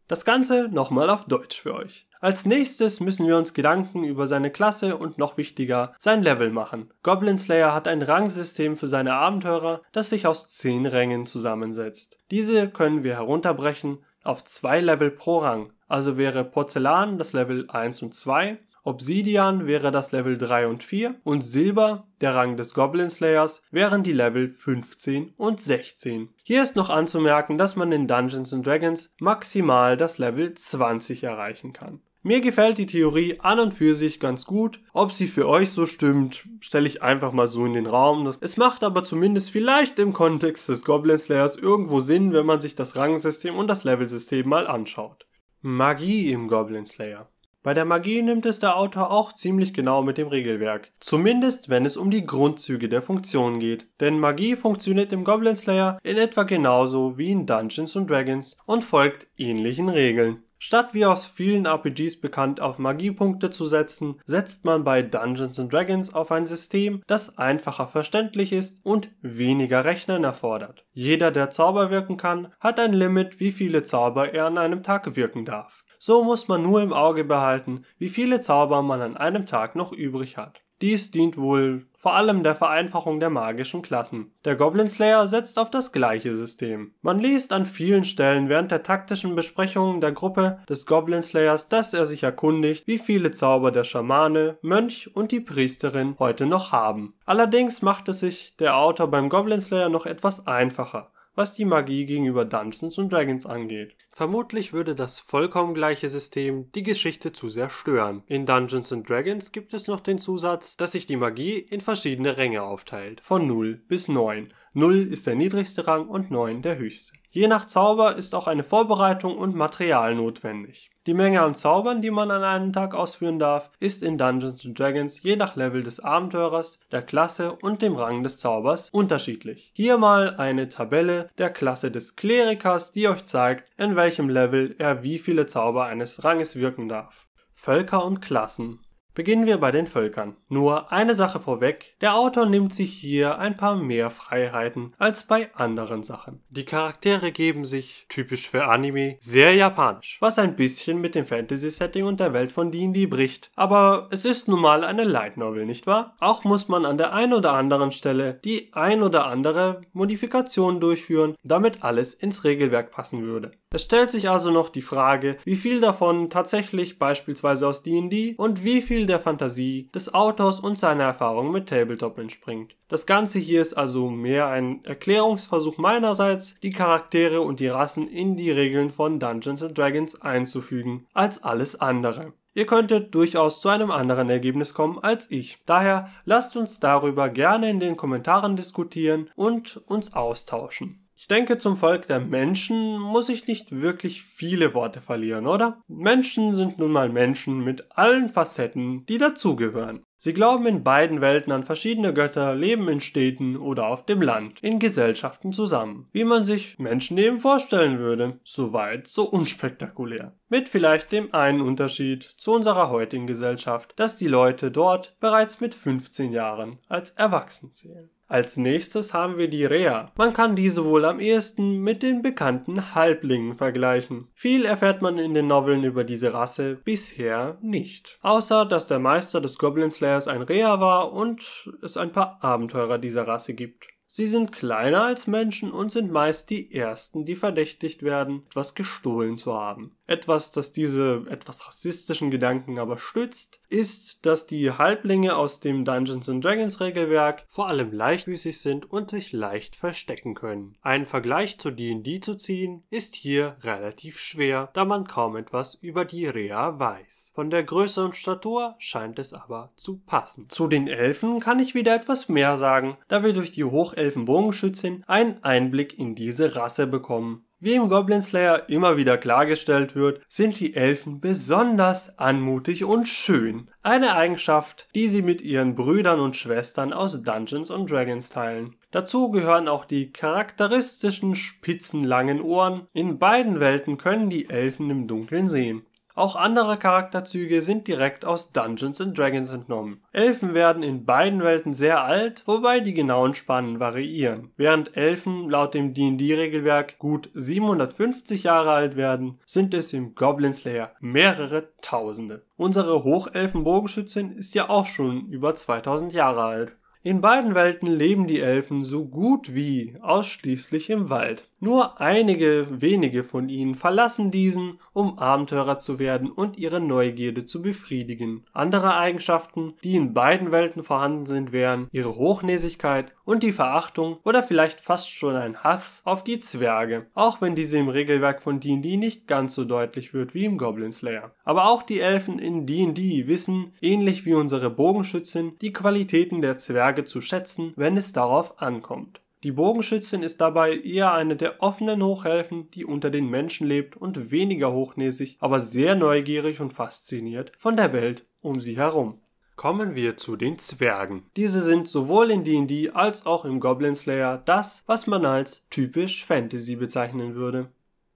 [SPEAKER 1] Das Ganze nochmal auf Deutsch für euch. Als nächstes müssen wir uns Gedanken über seine Klasse und noch wichtiger, sein Level machen. Goblin Slayer hat ein Rangsystem für seine Abenteurer, das sich aus 10 Rängen zusammensetzt. Diese können wir herunterbrechen auf zwei Level pro Rang. Also wäre Porzellan das Level 1 und 2, Obsidian wäre das Level 3 und 4 und Silber, der Rang des Goblin Slayers, wären die Level 15 und 16. Hier ist noch anzumerken, dass man in Dungeons Dragons maximal das Level 20 erreichen kann. Mir gefällt die Theorie an und für sich ganz gut. Ob sie für euch so stimmt, stelle ich einfach mal so in den Raum. Es macht aber zumindest vielleicht im Kontext des Goblin Slayers irgendwo Sinn, wenn man sich das Rangsystem und das Levelsystem mal anschaut. Magie im Goblin Slayer. Bei der Magie nimmt es der Autor auch ziemlich genau mit dem Regelwerk. Zumindest wenn es um die Grundzüge der Funktion geht. Denn Magie funktioniert im Goblin Slayer in etwa genauso wie in Dungeons Dragons und folgt ähnlichen Regeln. Statt wie aus vielen RPGs bekannt auf Magiepunkte zu setzen, setzt man bei Dungeons Dragons auf ein System, das einfacher verständlich ist und weniger Rechnen erfordert. Jeder, der Zauber wirken kann, hat ein Limit, wie viele Zauber er an einem Tag wirken darf. So muss man nur im Auge behalten, wie viele Zauber man an einem Tag noch übrig hat. Dies dient wohl vor allem der Vereinfachung der magischen Klassen. Der Goblin Slayer setzt auf das gleiche System. Man liest an vielen Stellen während der taktischen Besprechungen der Gruppe des Goblin Slayers, dass er sich erkundigt, wie viele Zauber der Schamane, Mönch und die Priesterin heute noch haben. Allerdings macht es sich der Autor beim Goblin Slayer noch etwas einfacher was die Magie gegenüber Dungeons und Dragons angeht. Vermutlich würde das vollkommen gleiche System die Geschichte zu sehr stören. In Dungeons and Dragons gibt es noch den Zusatz, dass sich die Magie in verschiedene Ränge aufteilt, von 0 bis 9. 0 ist der niedrigste Rang und 9 der höchste. Je nach Zauber ist auch eine Vorbereitung und Material notwendig. Die Menge an Zaubern, die man an einem Tag ausführen darf, ist in Dungeons Dragons je nach Level des Abenteurers, der Klasse und dem Rang des Zaubers unterschiedlich. Hier mal eine Tabelle der Klasse des Klerikers, die euch zeigt, in welchem Level er wie viele Zauber eines Ranges wirken darf. Völker und Klassen Beginnen wir bei den Völkern. Nur eine Sache vorweg, der Autor nimmt sich hier ein paar mehr Freiheiten als bei anderen Sachen. Die Charaktere geben sich, typisch für Anime, sehr japanisch, was ein bisschen mit dem Fantasy-Setting und der Welt von D&D bricht. Aber es ist nun mal eine Light Novel, nicht wahr? Auch muss man an der einen oder anderen Stelle die ein oder andere Modifikation durchführen, damit alles ins Regelwerk passen würde. Es stellt sich also noch die Frage, wie viel davon tatsächlich beispielsweise aus D&D und wie viel der Fantasie des Autors und seiner Erfahrung mit Tabletop entspringt. Das Ganze hier ist also mehr ein Erklärungsversuch meinerseits, die Charaktere und die Rassen in die Regeln von Dungeons Dragons einzufügen, als alles andere. Ihr könntet durchaus zu einem anderen Ergebnis kommen als ich. Daher lasst uns darüber gerne in den Kommentaren diskutieren und uns austauschen. Ich denke, zum Volk der Menschen muss ich nicht wirklich viele Worte verlieren, oder? Menschen sind nun mal Menschen mit allen Facetten, die dazugehören. Sie glauben in beiden Welten an verschiedene Götter, leben in Städten oder auf dem Land, in Gesellschaften zusammen, wie man sich Menschen eben vorstellen würde. Soweit, so unspektakulär. Mit vielleicht dem einen Unterschied zu unserer heutigen Gesellschaft, dass die Leute dort bereits mit 15 Jahren als erwachsen zählen. Als nächstes haben wir die Rea. Man kann diese wohl am ehesten mit den bekannten Halblingen vergleichen. Viel erfährt man in den Noveln über diese Rasse bisher nicht. Außer, dass der Meister des Goblin Slayers ein Rea war und es ein paar Abenteurer dieser Rasse gibt. Sie sind kleiner als Menschen und sind meist die ersten, die verdächtigt werden, etwas gestohlen zu haben. Etwas, das diese etwas rassistischen Gedanken aber stützt, ist, dass die Halblinge aus dem Dungeons Dragons Regelwerk vor allem leichtfüßig sind und sich leicht verstecken können. Einen Vergleich zu D&D zu ziehen, ist hier relativ schwer, da man kaum etwas über die Rea weiß. Von der Größe und Statur scheint es aber zu passen. Zu den Elfen kann ich wieder etwas mehr sagen, da wir durch die Hochelfen-Bogenschützin einen Einblick in diese Rasse bekommen. Wie im Goblin Slayer immer wieder klargestellt wird, sind die Elfen besonders anmutig und schön. Eine Eigenschaft, die sie mit ihren Brüdern und Schwestern aus Dungeons Dragons teilen. Dazu gehören auch die charakteristischen spitzen langen Ohren. In beiden Welten können die Elfen im Dunkeln sehen. Auch andere Charakterzüge sind direkt aus Dungeons Dragons entnommen. Elfen werden in beiden Welten sehr alt, wobei die genauen Spannen variieren. Während Elfen laut dem D&D-Regelwerk gut 750 Jahre alt werden, sind es im Goblin Slayer mehrere Tausende. Unsere Hochelfen-Bogenschützin ist ja auch schon über 2000 Jahre alt. In beiden Welten leben die Elfen so gut wie ausschließlich im Wald. Nur einige wenige von ihnen verlassen diesen, um Abenteurer zu werden und ihre Neugierde zu befriedigen. Andere Eigenschaften, die in beiden Welten vorhanden sind, wären ihre Hochnäsigkeit und die Verachtung oder vielleicht fast schon ein Hass auf die Zwerge, auch wenn diese im Regelwerk von D&D nicht ganz so deutlich wird wie im Goblin Slayer. Aber auch die Elfen in D&D wissen, ähnlich wie unsere Bogenschützin, die Qualitäten der Zwerge zu schätzen, wenn es darauf ankommt. Die Bogenschützin ist dabei eher eine der offenen Hochhelfen, die unter den Menschen lebt und weniger hochnäsig, aber sehr neugierig und fasziniert von der Welt um sie herum. Kommen wir zu den Zwergen. Diese sind sowohl in D&D als auch im Goblin Slayer das, was man als typisch Fantasy bezeichnen würde.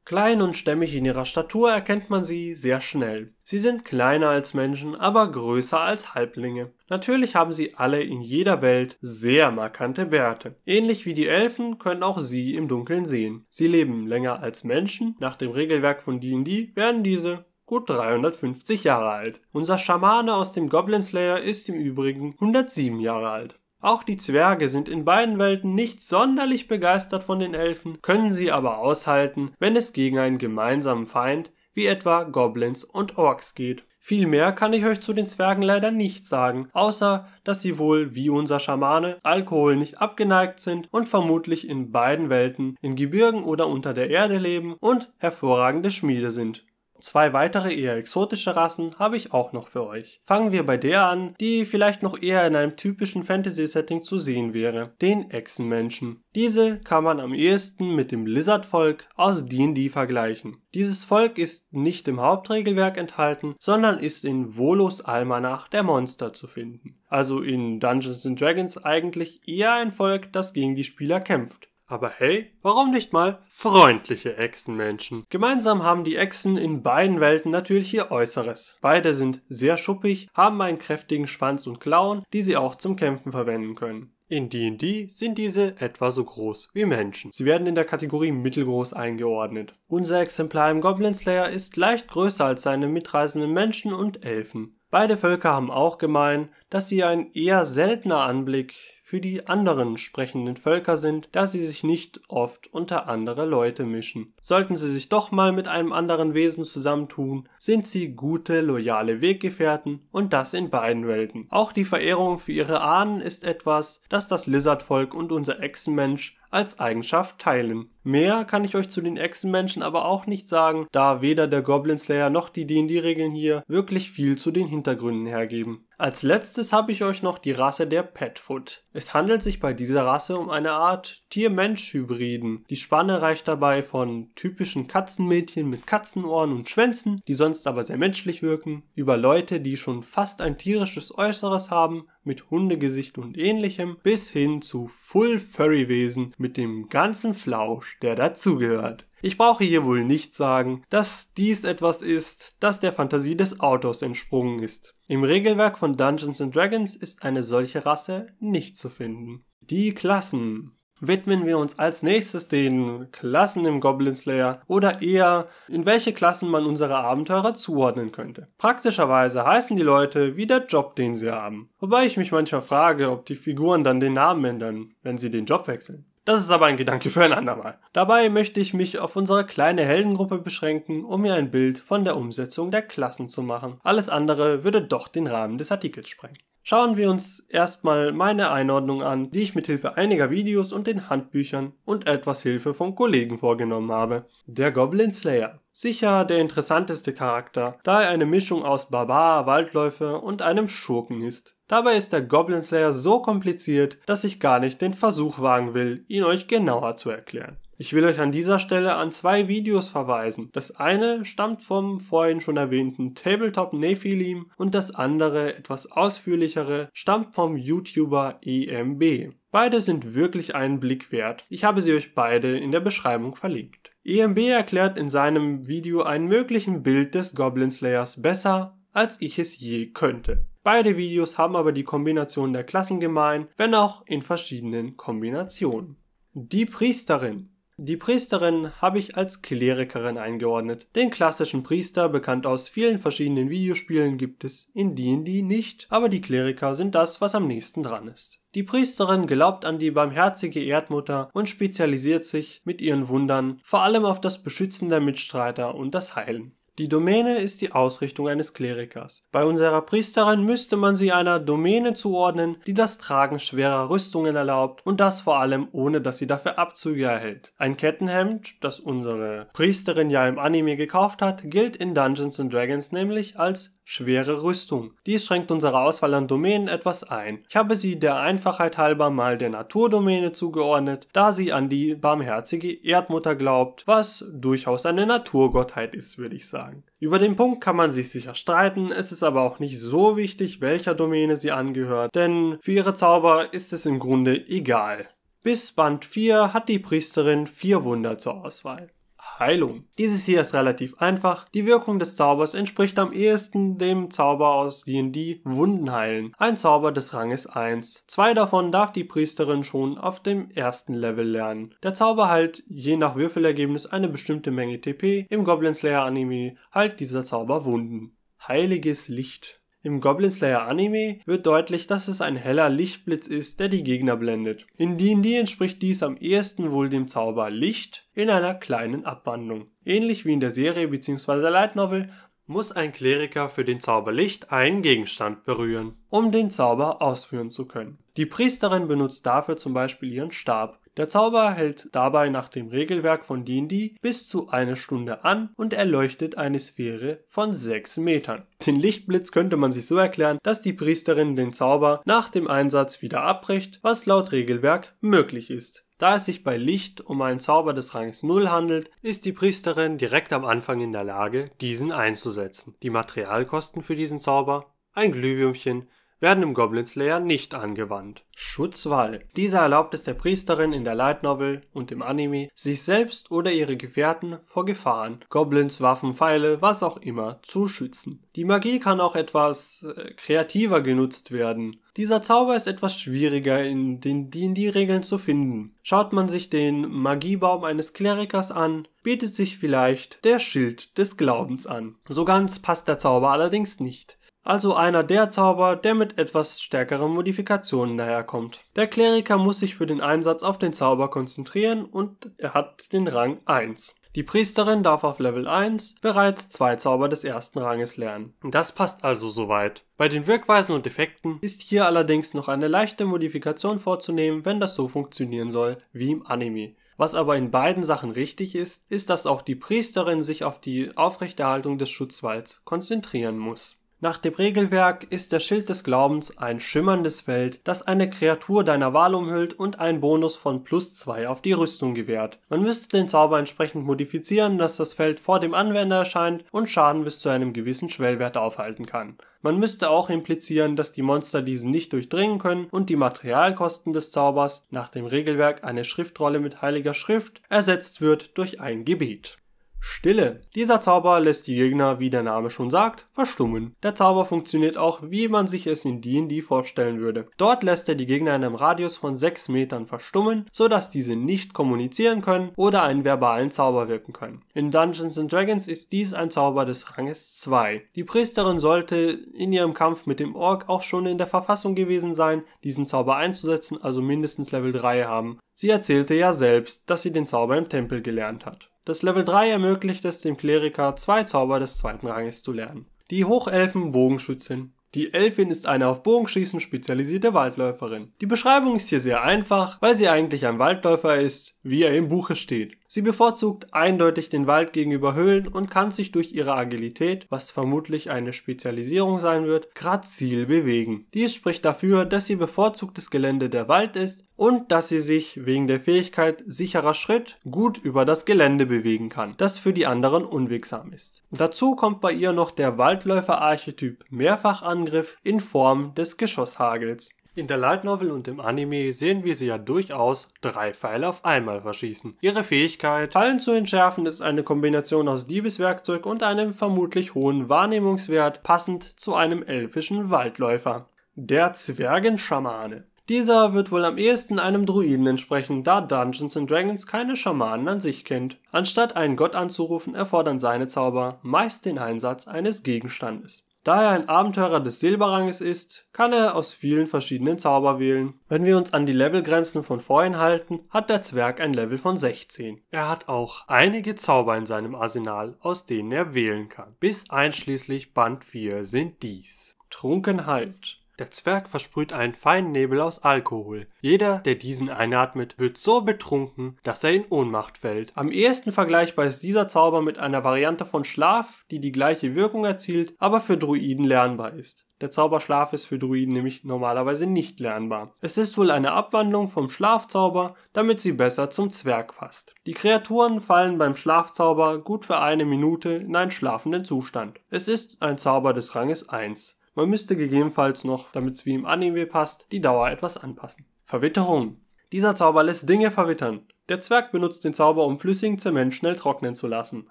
[SPEAKER 1] Klein und stämmig in ihrer Statur erkennt man sie sehr schnell. Sie sind kleiner als Menschen, aber größer als Halblinge. Natürlich haben sie alle in jeder Welt sehr markante Bärte. Ähnlich wie die Elfen können auch sie im Dunkeln sehen. Sie leben länger als Menschen. Nach dem Regelwerk von D&D werden diese gut 350 Jahre alt. Unser Schamane aus dem Goblin Slayer ist im Übrigen 107 Jahre alt. Auch die Zwerge sind in beiden Welten nicht sonderlich begeistert von den Elfen, können sie aber aushalten, wenn es gegen einen gemeinsamen Feind wie etwa Goblins und Orks geht. Viel mehr kann ich euch zu den Zwergen leider nicht sagen, außer dass sie wohl wie unser Schamane Alkohol nicht abgeneigt sind und vermutlich in beiden Welten in Gebirgen oder unter der Erde leben und hervorragende Schmiede sind. Zwei weitere eher exotische Rassen habe ich auch noch für euch. Fangen wir bei der an, die vielleicht noch eher in einem typischen Fantasy-Setting zu sehen wäre, den Echsenmenschen. Diese kann man am ehesten mit dem Lizard-Volk aus D&D vergleichen. Dieses Volk ist nicht im Hauptregelwerk enthalten, sondern ist in Volos Almanach der Monster zu finden. Also in Dungeons Dragons eigentlich eher ein Volk, das gegen die Spieler kämpft. Aber hey, warum nicht mal freundliche Echsenmenschen? Gemeinsam haben die Echsen in beiden Welten natürlich ihr Äußeres. Beide sind sehr schuppig, haben einen kräftigen Schwanz und Klauen, die sie auch zum Kämpfen verwenden können. In D&D sind diese etwa so groß wie Menschen. Sie werden in der Kategorie mittelgroß eingeordnet. Unser Exemplar im Goblin Slayer ist leicht größer als seine mitreisenden Menschen und Elfen. Beide Völker haben auch gemein, dass sie ein eher seltener Anblick für die anderen sprechenden Völker sind, da sie sich nicht oft unter andere Leute mischen. Sollten sie sich doch mal mit einem anderen Wesen zusammentun, sind sie gute, loyale Weggefährten und das in beiden Welten. Auch die Verehrung für ihre Ahnen ist etwas, das das Lizardvolk und unser Echsenmensch als Eigenschaft teilen. Mehr kann ich euch zu den Echsenmenschen aber auch nicht sagen, da weder der Goblin Slayer noch die D&D-Regeln hier wirklich viel zu den Hintergründen hergeben. Als letztes habe ich euch noch die Rasse der Petfoot. Es handelt sich bei dieser Rasse um eine Art Tier-Mensch-Hybriden. Die Spanne reicht dabei von typischen Katzenmädchen mit Katzenohren und Schwänzen, die sonst aber sehr menschlich wirken, über Leute, die schon fast ein tierisches Äußeres haben, mit Hundegesicht und ähnlichem, bis hin zu Full-Furry-Wesen mit dem ganzen Flausch, der dazugehört. Ich brauche hier wohl nicht sagen, dass dies etwas ist, das der Fantasie des Autors entsprungen ist. Im Regelwerk von Dungeons Dragons ist eine solche Rasse nicht zu finden. Die Klassen widmen wir uns als nächstes den Klassen im Goblin Slayer oder eher in welche Klassen man unsere Abenteurer zuordnen könnte. Praktischerweise heißen die Leute wie der Job, den sie haben. Wobei ich mich manchmal frage, ob die Figuren dann den Namen ändern, wenn sie den Job wechseln. Das ist aber ein Gedanke für ein andermal. Dabei möchte ich mich auf unsere kleine Heldengruppe beschränken, um mir ein Bild von der Umsetzung der Klassen zu machen. Alles andere würde doch den Rahmen des Artikels sprengen. Schauen wir uns erstmal meine Einordnung an, die ich mit Hilfe einiger Videos und den Handbüchern und etwas Hilfe von Kollegen vorgenommen habe. Der Goblin Slayer. Sicher der interessanteste Charakter, da er eine Mischung aus Barbar, Waldläufer und einem Schurken ist. Dabei ist der Goblin Slayer so kompliziert, dass ich gar nicht den Versuch wagen will, ihn euch genauer zu erklären. Ich will euch an dieser Stelle an zwei Videos verweisen. Das eine stammt vom vorhin schon erwähnten Tabletop Nephilim und das andere, etwas ausführlichere, stammt vom YouTuber EMB. Beide sind wirklich einen Blick wert. Ich habe sie euch beide in der Beschreibung verlinkt. EMB erklärt in seinem Video einen möglichen Bild des Goblin Slayers besser, als ich es je könnte. Beide Videos haben aber die Kombination der Klassen gemein, wenn auch in verschiedenen Kombinationen. Die Priesterin die Priesterin habe ich als Klerikerin eingeordnet. Den klassischen Priester, bekannt aus vielen verschiedenen Videospielen, gibt es in D&D nicht, aber die Kleriker sind das, was am nächsten dran ist. Die Priesterin glaubt an die barmherzige Erdmutter und spezialisiert sich mit ihren Wundern vor allem auf das Beschützen der Mitstreiter und das Heilen. Die Domäne ist die Ausrichtung eines Klerikers. Bei unserer Priesterin müsste man sie einer Domäne zuordnen, die das Tragen schwerer Rüstungen erlaubt und das vor allem ohne dass sie dafür Abzüge erhält. Ein Kettenhemd, das unsere Priesterin ja im Anime gekauft hat, gilt in Dungeons Dragons nämlich als schwere Rüstung. Dies schränkt unsere Auswahl an Domänen etwas ein. Ich habe sie der Einfachheit halber mal der Naturdomäne zugeordnet, da sie an die barmherzige Erdmutter glaubt, was durchaus eine Naturgottheit ist, würde ich sagen. Über den Punkt kann man sich sicher streiten, es ist aber auch nicht so wichtig, welcher Domäne sie angehört, denn für ihre Zauber ist es im Grunde egal. Bis Band 4 hat die Priesterin vier Wunder zur Auswahl. Heilung. Dieses hier ist relativ einfach. Die Wirkung des Zaubers entspricht am ehesten dem Zauber aus D&D Wunden heilen. Ein Zauber des Ranges 1. Zwei davon darf die Priesterin schon auf dem ersten Level lernen. Der Zauber heilt je nach Würfelergebnis eine bestimmte Menge TP. Im Goblin Slayer Anime heilt dieser Zauber Wunden. Heiliges Licht. Im Goblin Slayer Anime wird deutlich, dass es ein heller Lichtblitz ist, der die Gegner blendet. In D&D entspricht dies am ehesten wohl dem Zauber Licht in einer kleinen Abwandlung. Ähnlich wie in der Serie bzw. der Light Novel muss ein Kleriker für den Zauber Licht einen Gegenstand berühren, um den Zauber ausführen zu können. Die Priesterin benutzt dafür zum Beispiel ihren Stab. Der Zauber hält dabei nach dem Regelwerk von D&D bis zu eine Stunde an und erleuchtet eine Sphäre von 6 Metern. Den Lichtblitz könnte man sich so erklären, dass die Priesterin den Zauber nach dem Einsatz wieder abbricht, was laut Regelwerk möglich ist. Da es sich bei Licht um einen Zauber des Ranges 0 handelt, ist die Priesterin direkt am Anfang in der Lage, diesen einzusetzen. Die Materialkosten für diesen Zauber, ein Glühwürmchen, werden im Goblin Slayer nicht angewandt. Schutzwall. Dieser erlaubt es der Priesterin in der Light Novel und im Anime, sich selbst oder ihre Gefährten vor Gefahren, Goblins, Waffen, Pfeile, was auch immer, zu schützen. Die Magie kann auch etwas äh, kreativer genutzt werden. Dieser Zauber ist etwas schwieriger in den D&D-Regeln zu finden. Schaut man sich den Magiebaum eines Klerikers an, bietet sich vielleicht der Schild des Glaubens an. So ganz passt der Zauber allerdings nicht also einer der Zauber, der mit etwas stärkeren Modifikationen daherkommt. Der Kleriker muss sich für den Einsatz auf den Zauber konzentrieren und er hat den Rang 1. Die Priesterin darf auf Level 1 bereits zwei Zauber des ersten Ranges lernen. Das passt also soweit. Bei den Wirkweisen und Effekten ist hier allerdings noch eine leichte Modifikation vorzunehmen, wenn das so funktionieren soll wie im Anime. Was aber in beiden Sachen richtig ist, ist, dass auch die Priesterin sich auf die Aufrechterhaltung des Schutzwalls konzentrieren muss. Nach dem Regelwerk ist der Schild des Glaubens ein schimmerndes Feld, das eine Kreatur deiner Wahl umhüllt und einen Bonus von plus 2 auf die Rüstung gewährt. Man müsste den Zauber entsprechend modifizieren, dass das Feld vor dem Anwender erscheint und Schaden bis zu einem gewissen Schwellwert aufhalten kann. Man müsste auch implizieren, dass die Monster diesen nicht durchdringen können und die Materialkosten des Zaubers nach dem Regelwerk eine Schriftrolle mit heiliger Schrift ersetzt wird durch ein Gebet. Stille. Dieser Zauber lässt die Gegner, wie der Name schon sagt, verstummen. Der Zauber funktioniert auch, wie man sich es in D&D vorstellen würde. Dort lässt er die Gegner in einem Radius von 6 Metern verstummen, sodass diese nicht kommunizieren können oder einen verbalen Zauber wirken können. In Dungeons Dragons ist dies ein Zauber des Ranges 2. Die Priesterin sollte in ihrem Kampf mit dem Ork auch schon in der Verfassung gewesen sein, diesen Zauber einzusetzen, also mindestens Level 3 haben. Sie erzählte ja selbst, dass sie den Zauber im Tempel gelernt hat. Das Level 3 ermöglicht es dem Kleriker, zwei Zauber des zweiten Ranges zu lernen. Die Hochelfen Bogenschützin. Die Elfin ist eine auf Bogenschießen spezialisierte Waldläuferin. Die Beschreibung ist hier sehr einfach, weil sie eigentlich ein Waldläufer ist, wie er im Buche steht. Sie bevorzugt eindeutig den Wald gegenüber Höhlen und kann sich durch ihre Agilität, was vermutlich eine Spezialisierung sein wird, grazil bewegen. Dies spricht dafür, dass sie bevorzugtes Gelände der Wald ist und dass sie sich wegen der Fähigkeit sicherer Schritt gut über das Gelände bewegen kann, das für die anderen unwegsam ist. Dazu kommt bei ihr noch der Waldläufer-Archetyp Mehrfachangriff in Form des Geschosshagels. In der Light Novel und im Anime sehen wir sie ja durchaus drei Pfeile auf einmal verschießen. Ihre Fähigkeit, Fallen zu entschärfen, ist eine Kombination aus Diebeswerkzeug und einem vermutlich hohen Wahrnehmungswert, passend zu einem elfischen Waldläufer. Der Zwergenschamane. Dieser wird wohl am ehesten einem Druiden entsprechen, da Dungeons Dragons keine Schamanen an sich kennt. Anstatt einen Gott anzurufen, erfordern seine Zauber meist den Einsatz eines Gegenstandes. Da er ein Abenteurer des Silberranges ist, kann er aus vielen verschiedenen Zauber wählen. Wenn wir uns an die Levelgrenzen von vorhin halten, hat der Zwerg ein Level von 16. Er hat auch einige Zauber in seinem Arsenal, aus denen er wählen kann. Bis einschließlich Band 4 sind dies Trunkenheit, der Zwerg versprüht einen feinen Nebel aus Alkohol. Jeder, der diesen einatmet, wird so betrunken, dass er in Ohnmacht fällt. Am ehesten vergleichbar ist dieser Zauber mit einer Variante von Schlaf, die die gleiche Wirkung erzielt, aber für Druiden lernbar ist. Der Zauberschlaf ist für Druiden nämlich normalerweise nicht lernbar. Es ist wohl eine Abwandlung vom Schlafzauber, damit sie besser zum Zwerg passt. Die Kreaturen fallen beim Schlafzauber gut für eine Minute in einen schlafenden Zustand. Es ist ein Zauber des Ranges 1. Man müsste gegebenenfalls noch, damit es wie im Anime passt, die Dauer etwas anpassen. Verwitterung. Dieser Zauber lässt Dinge verwittern. Der Zwerg benutzt den Zauber, um flüssigen Zement schnell trocknen zu lassen.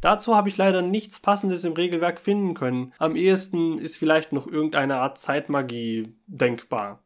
[SPEAKER 1] Dazu habe ich leider nichts passendes im Regelwerk finden können. Am ehesten ist vielleicht noch irgendeine Art Zeitmagie denkbar.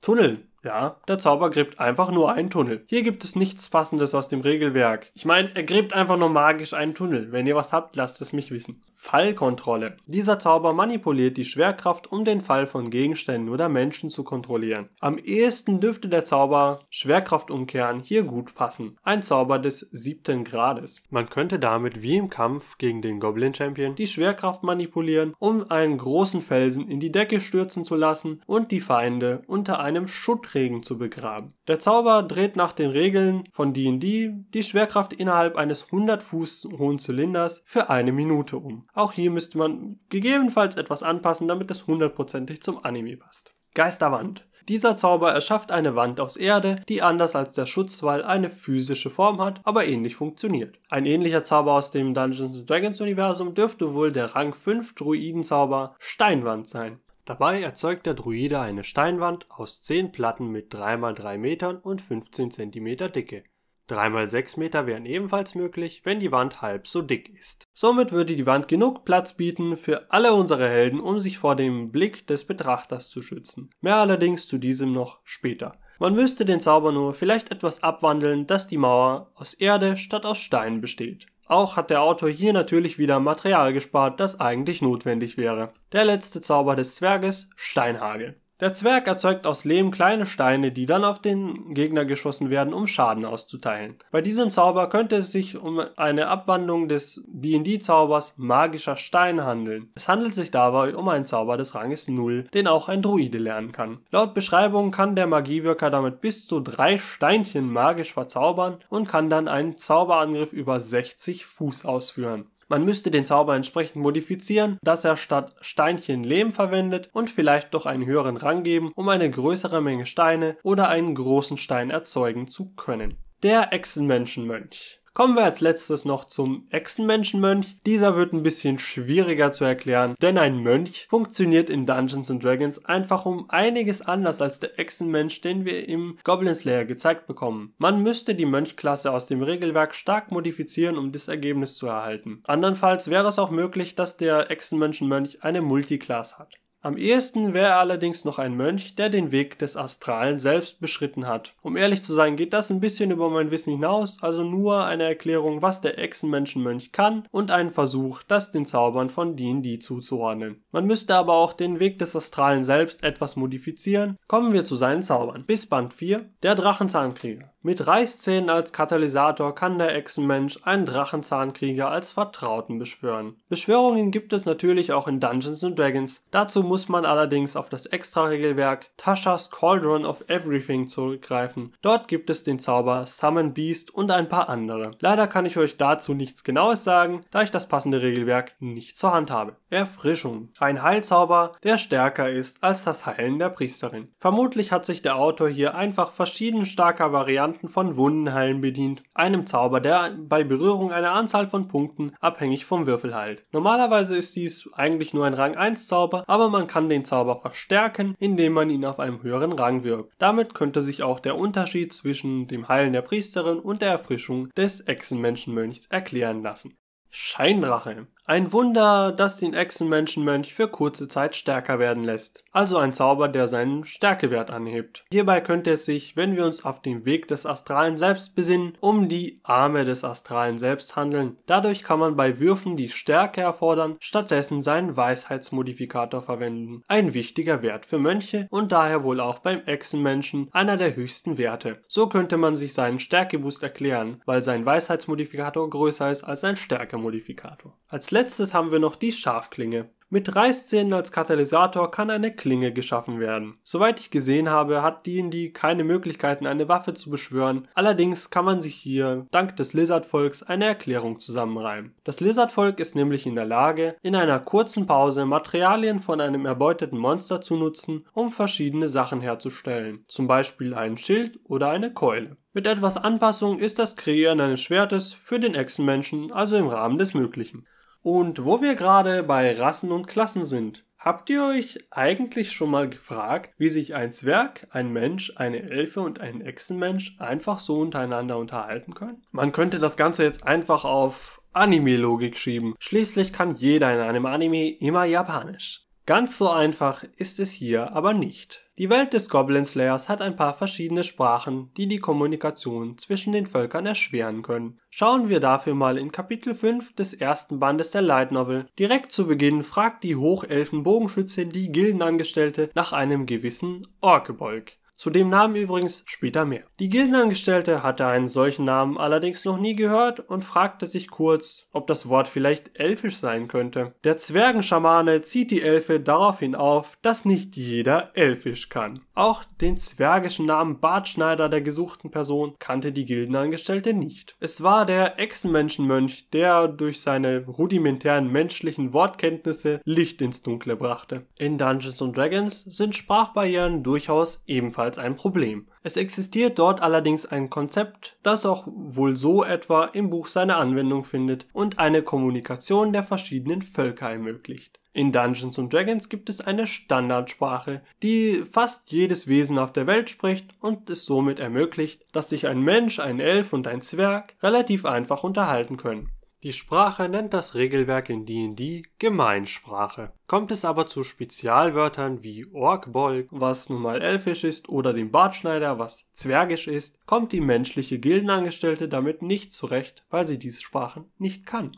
[SPEAKER 1] Tunnel. Ja, der Zauber gräbt einfach nur einen Tunnel. Hier gibt es nichts passendes aus dem Regelwerk. Ich meine, er gräbt einfach nur magisch einen Tunnel. Wenn ihr was habt, lasst es mich wissen. Fallkontrolle. Dieser Zauber manipuliert die Schwerkraft, um den Fall von Gegenständen oder Menschen zu kontrollieren. Am ehesten dürfte der Zauber Schwerkraft umkehren hier gut passen. Ein Zauber des siebten Grades. Man könnte damit wie im Kampf gegen den Goblin Champion die Schwerkraft manipulieren, um einen großen Felsen in die Decke stürzen zu lassen und die Feinde unter einem Schuttregen zu begraben. Der Zauber dreht nach den Regeln von D&D die Schwerkraft innerhalb eines 100 Fuß hohen Zylinders für eine Minute um. Auch hier müsste man gegebenenfalls etwas anpassen, damit es hundertprozentig zum Anime passt. Geisterwand. Dieser Zauber erschafft eine Wand aus Erde, die anders als der Schutzwall eine physische Form hat, aber ähnlich funktioniert. Ein ähnlicher Zauber aus dem Dungeons Dragons Universum dürfte wohl der Rang 5 Druidenzauber Steinwand sein. Dabei erzeugt der Druide eine Steinwand aus 10 Platten mit 3x3 Metern und 15 cm Dicke. 3x6 Meter wären ebenfalls möglich, wenn die Wand halb so dick ist. Somit würde die Wand genug Platz bieten für alle unsere Helden, um sich vor dem Blick des Betrachters zu schützen. Mehr allerdings zu diesem noch später. Man müsste den Zauber nur vielleicht etwas abwandeln, dass die Mauer aus Erde statt aus Stein besteht. Auch hat der Autor hier natürlich wieder Material gespart, das eigentlich notwendig wäre. Der letzte Zauber des Zwerges, Steinhagel. Der Zwerg erzeugt aus Lehm kleine Steine, die dann auf den Gegner geschossen werden, um Schaden auszuteilen. Bei diesem Zauber könnte es sich um eine Abwandlung des D&D-Zaubers magischer Stein handeln. Es handelt sich dabei um einen Zauber des Ranges 0, den auch ein Druide lernen kann. Laut Beschreibung kann der Magiewirker damit bis zu drei Steinchen magisch verzaubern und kann dann einen Zauberangriff über 60 Fuß ausführen. Man müsste den Zauber entsprechend modifizieren, dass er statt Steinchen Lehm verwendet und vielleicht doch einen höheren Rang geben, um eine größere Menge Steine oder einen großen Stein erzeugen zu können. Der Echsenmenschenmönch Kommen wir als letztes noch zum Echsenmenschenmönch. Dieser wird ein bisschen schwieriger zu erklären, denn ein Mönch funktioniert in Dungeons Dragons einfach um einiges anders als der Echsenmensch, den wir im Goblin Slayer gezeigt bekommen. Man müsste die Mönchklasse aus dem Regelwerk stark modifizieren, um das Ergebnis zu erhalten. Andernfalls wäre es auch möglich, dass der Echsenmenschenmönch eine Multiclass hat. Am ehesten wäre er allerdings noch ein Mönch, der den Weg des Astralen selbst beschritten hat. Um ehrlich zu sein, geht das ein bisschen über mein Wissen hinaus, also nur eine Erklärung, was der Echsenmenschenmönch kann und einen Versuch, das den Zaubern von D&D zuzuordnen. Man müsste aber auch den Weg des Astralen selbst etwas modifizieren. Kommen wir zu seinen Zaubern. Bis Band 4, der Drachenzahnkrieger. Mit Reißzähnen als Katalysator kann der Echsenmensch einen Drachenzahnkrieger als Vertrauten beschwören. Beschwörungen gibt es natürlich auch in Dungeons Dragons. Dazu muss man allerdings auf das Extra-Regelwerk Tasha's Cauldron of Everything zurückgreifen. Dort gibt es den Zauber Summon Beast und ein paar andere. Leider kann ich euch dazu nichts genaues sagen, da ich das passende Regelwerk nicht zur Hand habe. Erfrischung. Ein Heilzauber, der stärker ist als das Heilen der Priesterin. Vermutlich hat sich der Autor hier einfach verschieden starker Varianten Varianten von Wundenheilen bedient, einem Zauber, der bei Berührung eine Anzahl von Punkten abhängig vom Würfel heilt. Normalerweise ist dies eigentlich nur ein Rang 1 Zauber, aber man kann den Zauber verstärken, indem man ihn auf einem höheren Rang wirkt. Damit könnte sich auch der Unterschied zwischen dem Heilen der Priesterin und der Erfrischung des Echsenmenschenmönchs erklären lassen. Scheindrache. Ein Wunder, das den Echsenmenschenmönch für kurze Zeit stärker werden lässt. Also ein Zauber, der seinen Stärkewert anhebt. Hierbei könnte es sich, wenn wir uns auf den Weg des Astralen selbst besinnen, um die Arme des Astralen selbst handeln. Dadurch kann man bei Würfen, die Stärke erfordern, stattdessen seinen Weisheitsmodifikator verwenden. Ein wichtiger Wert für Mönche und daher wohl auch beim Echsenmenschen einer der höchsten Werte. So könnte man sich seinen Stärkeboost erklären, weil sein Weisheitsmodifikator größer ist als sein Stärkemodifikator. Als letztes haben wir noch die Scharfklinge. Mit Reißzähnen als Katalysator kann eine Klinge geschaffen werden. Soweit ich gesehen habe, hat D&D keine Möglichkeiten, eine Waffe zu beschwören. Allerdings kann man sich hier, dank des Lizardvolks, eine Erklärung zusammenreimen. Das Lizardvolk ist nämlich in der Lage, in einer kurzen Pause Materialien von einem erbeuteten Monster zu nutzen, um verschiedene Sachen herzustellen. Zum Beispiel ein Schild oder eine Keule. Mit etwas Anpassung ist das Kreieren eines Schwertes für den Echsenmenschen also im Rahmen des Möglichen. Und wo wir gerade bei Rassen und Klassen sind, habt ihr euch eigentlich schon mal gefragt, wie sich ein Zwerg, ein Mensch, eine Elfe und ein Echsenmensch einfach so untereinander unterhalten können? Man könnte das Ganze jetzt einfach auf Anime-Logik schieben. Schließlich kann jeder in einem Anime immer Japanisch. Ganz so einfach ist es hier aber nicht. Die Welt des Goblin Slayers hat ein paar verschiedene Sprachen, die die Kommunikation zwischen den Völkern erschweren können. Schauen wir dafür mal in Kapitel 5 des ersten Bandes der Light Novel. Direkt zu Beginn fragt die Hochelfen-Bogenschützin die Gildenangestellte nach einem gewissen Orkebolg. Zu dem Namen übrigens später mehr. Die Gildenangestellte hatte einen solchen Namen allerdings noch nie gehört und fragte sich kurz, ob das Wort vielleicht elfisch sein könnte. Der Zwergenschamane zieht die Elfe daraufhin auf, dass nicht jeder elfisch kann. Auch den zwergischen Namen Bartschneider der gesuchten Person kannte die Gildenangestellte nicht. Es war der Echsenmenschenmönch, der durch seine rudimentären menschlichen Wortkenntnisse Licht ins Dunkle brachte. In Dungeons Dragons sind Sprachbarrieren durchaus ebenfalls ebenfalls ein Problem. Es existiert dort allerdings ein Konzept, das auch wohl so etwa im Buch seine Anwendung findet und eine Kommunikation der verschiedenen Völker ermöglicht. In Dungeons Dragons gibt es eine Standardsprache, die fast jedes Wesen auf der Welt spricht und es somit ermöglicht, dass sich ein Mensch, ein Elf und ein Zwerg relativ einfach unterhalten können. Die Sprache nennt das Regelwerk in D&D Gemeinsprache. Kommt es aber zu Spezialwörtern wie Orkbolg, was nun mal elfisch ist, oder dem Bartschneider, was zwergisch ist, kommt die menschliche Gildenangestellte damit nicht zurecht, weil sie diese Sprachen nicht kann.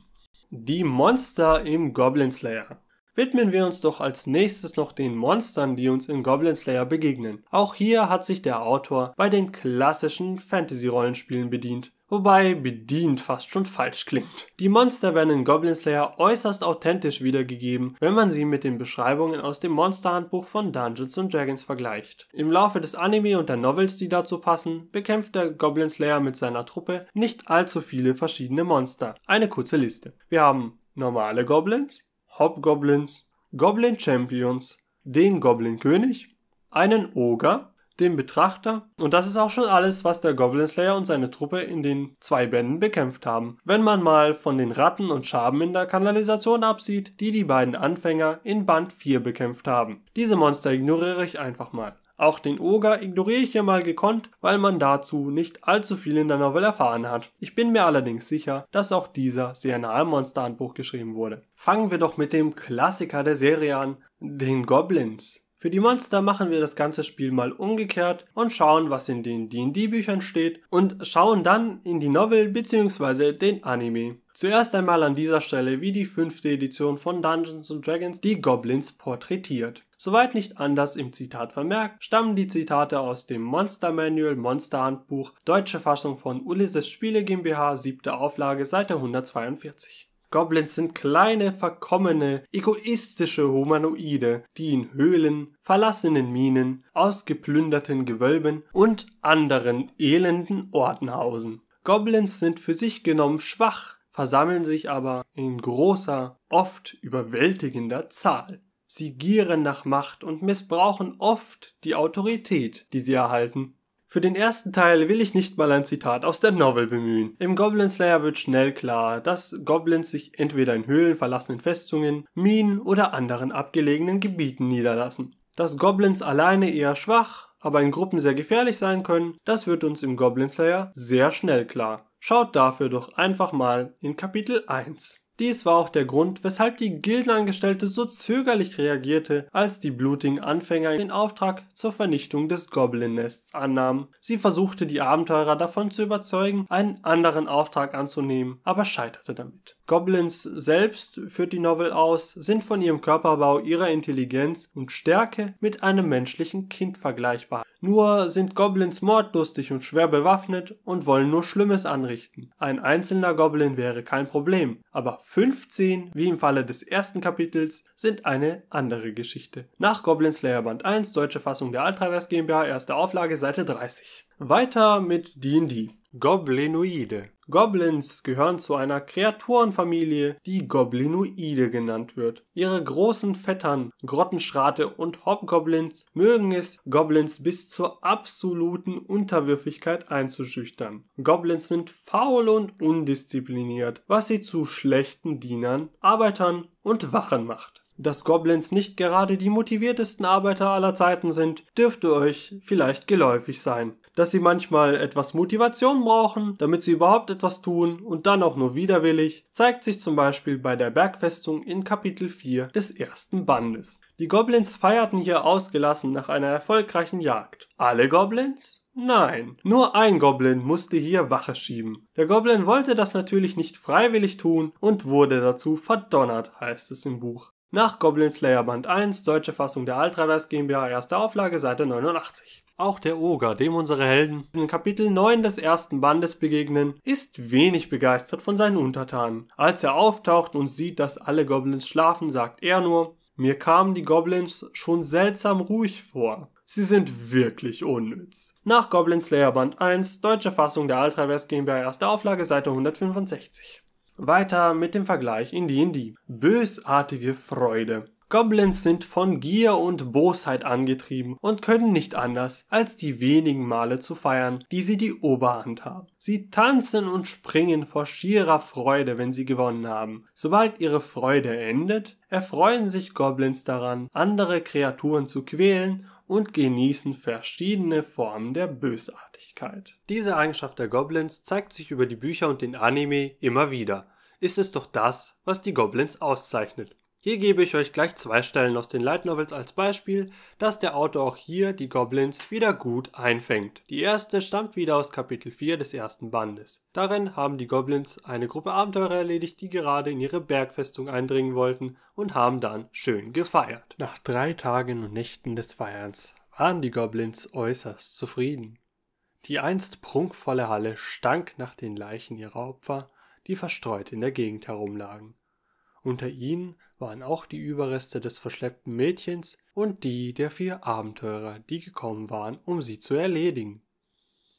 [SPEAKER 1] Die Monster im Goblin Slayer. Widmen wir uns doch als nächstes noch den Monstern, die uns in Goblin Slayer begegnen. Auch hier hat sich der Autor bei den klassischen Fantasy-Rollenspielen bedient wobei bedient fast schon falsch klingt. Die Monster werden in Goblin Slayer äußerst authentisch wiedergegeben, wenn man sie mit den Beschreibungen aus dem Monsterhandbuch von Dungeons Dragons vergleicht. Im Laufe des Anime und der Novels, die dazu passen, bekämpft der Goblin Slayer mit seiner Truppe nicht allzu viele verschiedene Monster. Eine kurze Liste. Wir haben normale Goblins, Hobgoblins, Goblin Champions, den Goblin König, einen Ogre, dem Betrachter. Und das ist auch schon alles, was der Goblin Slayer und seine Truppe in den zwei Bänden bekämpft haben. Wenn man mal von den Ratten und Schaben in der Kanalisation absieht, die die beiden Anfänger in Band 4 bekämpft haben. Diese Monster ignoriere ich einfach mal. Auch den Oger ignoriere ich hier mal gekonnt, weil man dazu nicht allzu viel in der Novel erfahren hat. Ich bin mir allerdings sicher, dass auch dieser sehr nahe Monsterhandbuch geschrieben wurde. Fangen wir doch mit dem Klassiker der Serie an, den Goblins. Für die Monster machen wir das ganze Spiel mal umgekehrt und schauen, was in den D&D-Büchern steht und schauen dann in die Novel bzw. den Anime. Zuerst einmal an dieser Stelle, wie die fünfte Edition von Dungeons Dragons die Goblins porträtiert. Soweit nicht anders im Zitat vermerkt, stammen die Zitate aus dem Monster Manual Monster Handbuch, deutsche Fassung von Ulysses Spiele GmbH, siebte Auflage, Seite 142. Goblins sind kleine, verkommene, egoistische Humanoide, die in Höhlen, verlassenen Minen, ausgeplünderten Gewölben und anderen elenden Orten hausen. Goblins sind für sich genommen schwach, versammeln sich aber in großer, oft überwältigender Zahl. Sie gieren nach Macht und missbrauchen oft die Autorität, die sie erhalten, für den ersten Teil will ich nicht mal ein Zitat aus der Novel bemühen. Im Goblin Slayer wird schnell klar, dass Goblins sich entweder in Höhlen, verlassenen Festungen, Minen oder anderen abgelegenen Gebieten niederlassen. Dass Goblins alleine eher schwach, aber in Gruppen sehr gefährlich sein können, das wird uns im Goblin Slayer sehr schnell klar. Schaut dafür doch einfach mal in Kapitel 1. Dies war auch der Grund, weshalb die Gildenangestellte so zögerlich reagierte, als die blutigen Anfänger den Auftrag zur Vernichtung des Goblin-Nests annahmen. Sie versuchte die Abenteurer davon zu überzeugen, einen anderen Auftrag anzunehmen, aber scheiterte damit. Goblins selbst, führt die Novel aus, sind von ihrem Körperbau, ihrer Intelligenz und Stärke mit einem menschlichen Kind vergleichbar. Nur sind Goblins mordlustig und schwer bewaffnet und wollen nur Schlimmes anrichten. Ein einzelner Goblin wäre kein Problem, aber 15, wie im Falle des ersten Kapitels, sind eine andere Geschichte. Nach Goblin Slayer Band 1, deutsche Fassung der Altravers GmbH, erste Auflage, Seite 30. Weiter mit D&D. Goblinoide. Goblins gehören zu einer Kreaturenfamilie, die Goblinoide genannt wird. Ihre großen Vettern, Grottenschrate und Hobgoblins mögen es, Goblins bis zur absoluten Unterwürfigkeit einzuschüchtern. Goblins sind faul und undiszipliniert, was sie zu schlechten Dienern, Arbeitern und Wachen macht. Dass Goblins nicht gerade die motiviertesten Arbeiter aller Zeiten sind, dürfte euch vielleicht geläufig sein. Dass sie manchmal etwas Motivation brauchen, damit sie überhaupt etwas tun und dann auch nur widerwillig, zeigt sich zum Beispiel bei der Bergfestung in Kapitel 4 des ersten Bandes. Die Goblins feierten hier ausgelassen nach einer erfolgreichen Jagd. Alle Goblins? Nein, nur ein Goblin musste hier Wache schieben. Der Goblin wollte das natürlich nicht freiwillig tun und wurde dazu verdonnert, heißt es im Buch. Nach Goblin Slayer Band 1, deutsche Fassung der Altravers GmbH, erste Auflage, Seite 89. Auch der Oger, dem unsere Helden in Kapitel 9 des ersten Bandes begegnen, ist wenig begeistert von seinen Untertanen. Als er auftaucht und sieht, dass alle Goblins schlafen, sagt er nur, mir kamen die Goblins schon seltsam ruhig vor. Sie sind wirklich unnütz. Nach Goblin Slayer Band 1, deutsche Fassung der Altravers GmbH, erste Auflage, Seite 165. Weiter mit dem Vergleich in D&D. Bösartige Freude. Goblins sind von Gier und Bosheit angetrieben und können nicht anders, als die wenigen Male zu feiern, die sie die Oberhand haben. Sie tanzen und springen vor schierer Freude, wenn sie gewonnen haben. Sobald ihre Freude endet, erfreuen sich Goblins daran, andere Kreaturen zu quälen und genießen verschiedene Formen der Bösartigkeit. Diese Eigenschaft der Goblins zeigt sich über die Bücher und den Anime immer wieder. Ist es doch das, was die Goblins auszeichnet. Hier gebe ich euch gleich zwei Stellen aus den Light Novels als Beispiel, dass der Autor auch hier die Goblins wieder gut einfängt. Die erste stammt wieder aus Kapitel 4 des ersten Bandes. Darin haben die Goblins eine Gruppe Abenteurer erledigt, die gerade in ihre Bergfestung eindringen wollten und haben dann schön gefeiert. Nach drei Tagen und Nächten des Feierns waren die Goblins äußerst zufrieden. Die einst prunkvolle Halle stank nach den Leichen ihrer Opfer, die verstreut in der Gegend herumlagen. Unter ihnen waren auch die Überreste des verschleppten Mädchens und die der vier Abenteurer, die gekommen waren, um sie zu erledigen.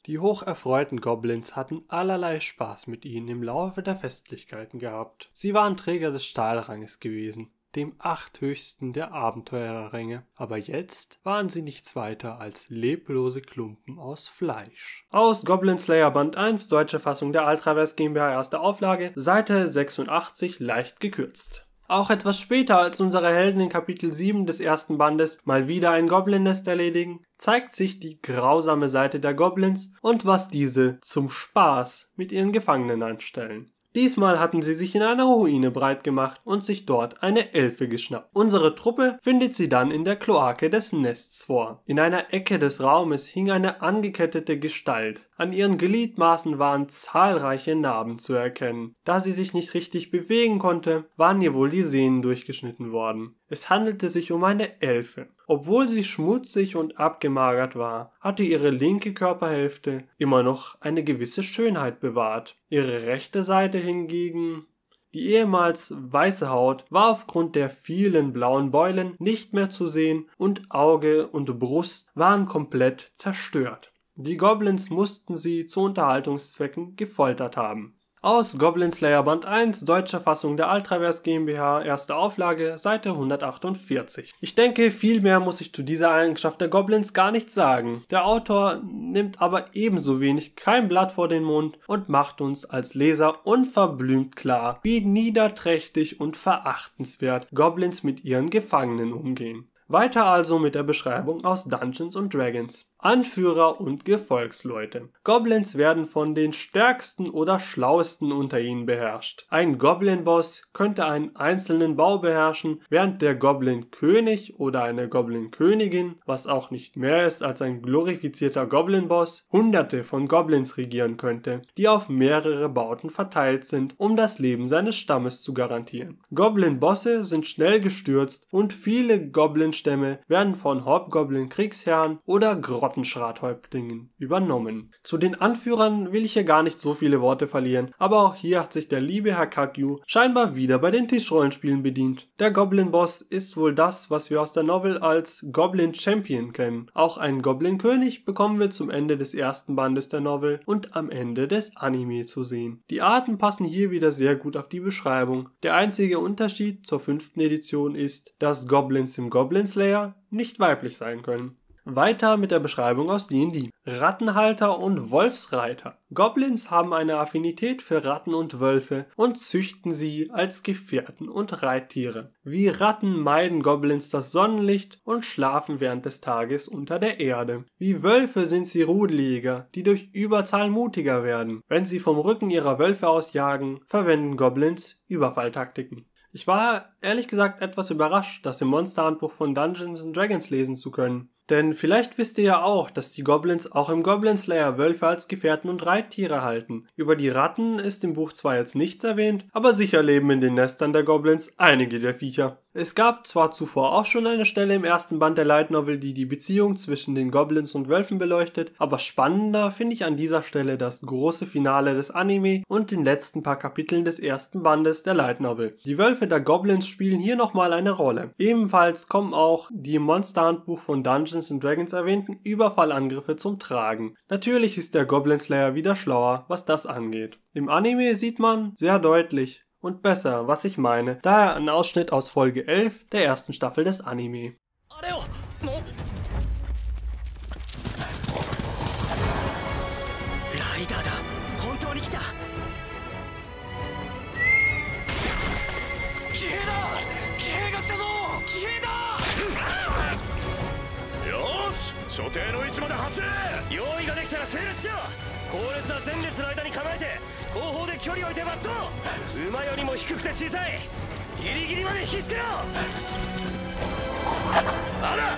[SPEAKER 1] Die hocherfreuten Goblins hatten allerlei Spaß mit ihnen im Laufe der Festlichkeiten gehabt. Sie waren Träger des Stahlranges gewesen, dem achthöchsten der Abenteurerränge, aber jetzt waren sie nichts weiter als leblose Klumpen aus Fleisch. Aus Goblin Slayer Band 1, deutsche Fassung der Altravers GmbH, erste Auflage, Seite 86, leicht gekürzt. Auch etwas später, als unsere Helden in Kapitel 7 des ersten Bandes mal wieder ein Goblin-Nest erledigen, zeigt sich die grausame Seite der Goblins und was diese zum Spaß mit ihren Gefangenen anstellen. Diesmal hatten sie sich in einer Ruine breit gemacht und sich dort eine Elfe geschnappt. Unsere Truppe findet sie dann in der Kloake des Nests vor. In einer Ecke des Raumes hing eine angekettete Gestalt. An ihren Gliedmaßen waren zahlreiche Narben zu erkennen. Da sie sich nicht richtig bewegen konnte, waren ihr wohl die Sehnen durchgeschnitten worden. Es handelte sich um eine Elfe. Obwohl sie schmutzig und abgemagert war, hatte ihre linke Körperhälfte immer noch eine gewisse Schönheit bewahrt. Ihre rechte Seite hingegen die ehemals weiße Haut war aufgrund der vielen blauen Beulen nicht mehr zu sehen und Auge und Brust waren komplett zerstört. Die Goblins mussten sie zu Unterhaltungszwecken gefoltert haben aus Goblin Slayer Band 1, deutscher Fassung der Altravers GmbH, erste Auflage, Seite 148. Ich denke, viel mehr muss ich zu dieser Eigenschaft der Goblins gar nicht sagen. Der Autor nimmt aber ebenso wenig kein Blatt vor den Mund und macht uns als Leser unverblümt klar, wie niederträchtig und verachtenswert Goblins mit ihren Gefangenen umgehen. Weiter also mit der Beschreibung aus Dungeons Dragons. Anführer und Gefolgsleute. Goblins werden von den stärksten oder schlauesten unter ihnen beherrscht. Ein Goblin-Boss könnte einen einzelnen Bau beherrschen, während der Goblin-König oder eine Goblin-Königin, was auch nicht mehr ist als ein glorifizierter Goblin-Boss, hunderte von Goblins regieren könnte, die auf mehrere Bauten verteilt sind, um das Leben seines Stammes zu garantieren. Goblin-Bosse sind schnell gestürzt und viele Goblin-Stämme werden von Hobgoblin-Kriegsherren oder Grotten Grottenschrathäuptlingen übernommen. Zu den Anführern will ich hier gar nicht so viele Worte verlieren, aber auch hier hat sich der liebe Herr Kakyu scheinbar wieder bei den Tischrollenspielen bedient. Der Goblin-Boss ist wohl das, was wir aus der Novel als Goblin Champion kennen. Auch einen Goblin-König bekommen wir zum Ende des ersten Bandes der Novel und am Ende des Anime zu sehen. Die Arten passen hier wieder sehr gut auf die Beschreibung. Der einzige Unterschied zur fünften Edition ist, dass Goblins im Goblin Slayer nicht weiblich sein können. Weiter mit der Beschreibung aus D&D. Rattenhalter und Wolfsreiter. Goblins haben eine Affinität für Ratten und Wölfe und züchten sie als Gefährten und Reittiere. Wie Ratten meiden Goblins das Sonnenlicht und schlafen während des Tages unter der Erde. Wie Wölfe sind sie Rudeljäger, die durch Überzahl mutiger werden. Wenn sie vom Rücken ihrer Wölfe aus jagen, verwenden Goblins Überfalltaktiken. Ich war ehrlich gesagt etwas überrascht, das im Monsterhandbuch von Dungeons Dragons lesen zu können. Denn vielleicht wisst ihr ja auch, dass die Goblins auch im Goblin Slayer Wölfe als Gefährten und Reittiere halten. Über die Ratten ist im Buch zwar jetzt nichts erwähnt, aber sicher leben in den Nestern der Goblins einige der Viecher. Es gab zwar zuvor auch schon eine Stelle im ersten Band der Light Novel, die die Beziehung zwischen den Goblins und Wölfen beleuchtet, aber spannender finde ich an dieser Stelle das große Finale des Anime und den letzten paar Kapiteln des ersten Bandes der Light Novel. Die Wölfe der Goblins spielen hier nochmal eine Rolle. Ebenfalls kommen auch die im Monsterhandbuch von Dungeons Dragons erwähnten Überfallangriffe zum Tragen. Natürlich ist der Goblin Slayer wieder schlauer, was das angeht. Im Anime sieht man sehr deutlich, und besser, was ich meine, daher ein Ausschnitt aus Folge 11 der ersten Staffel des Anime.
[SPEAKER 3] 馬よりも低くて小さい。ギリギリまで引きつけろ。まだ。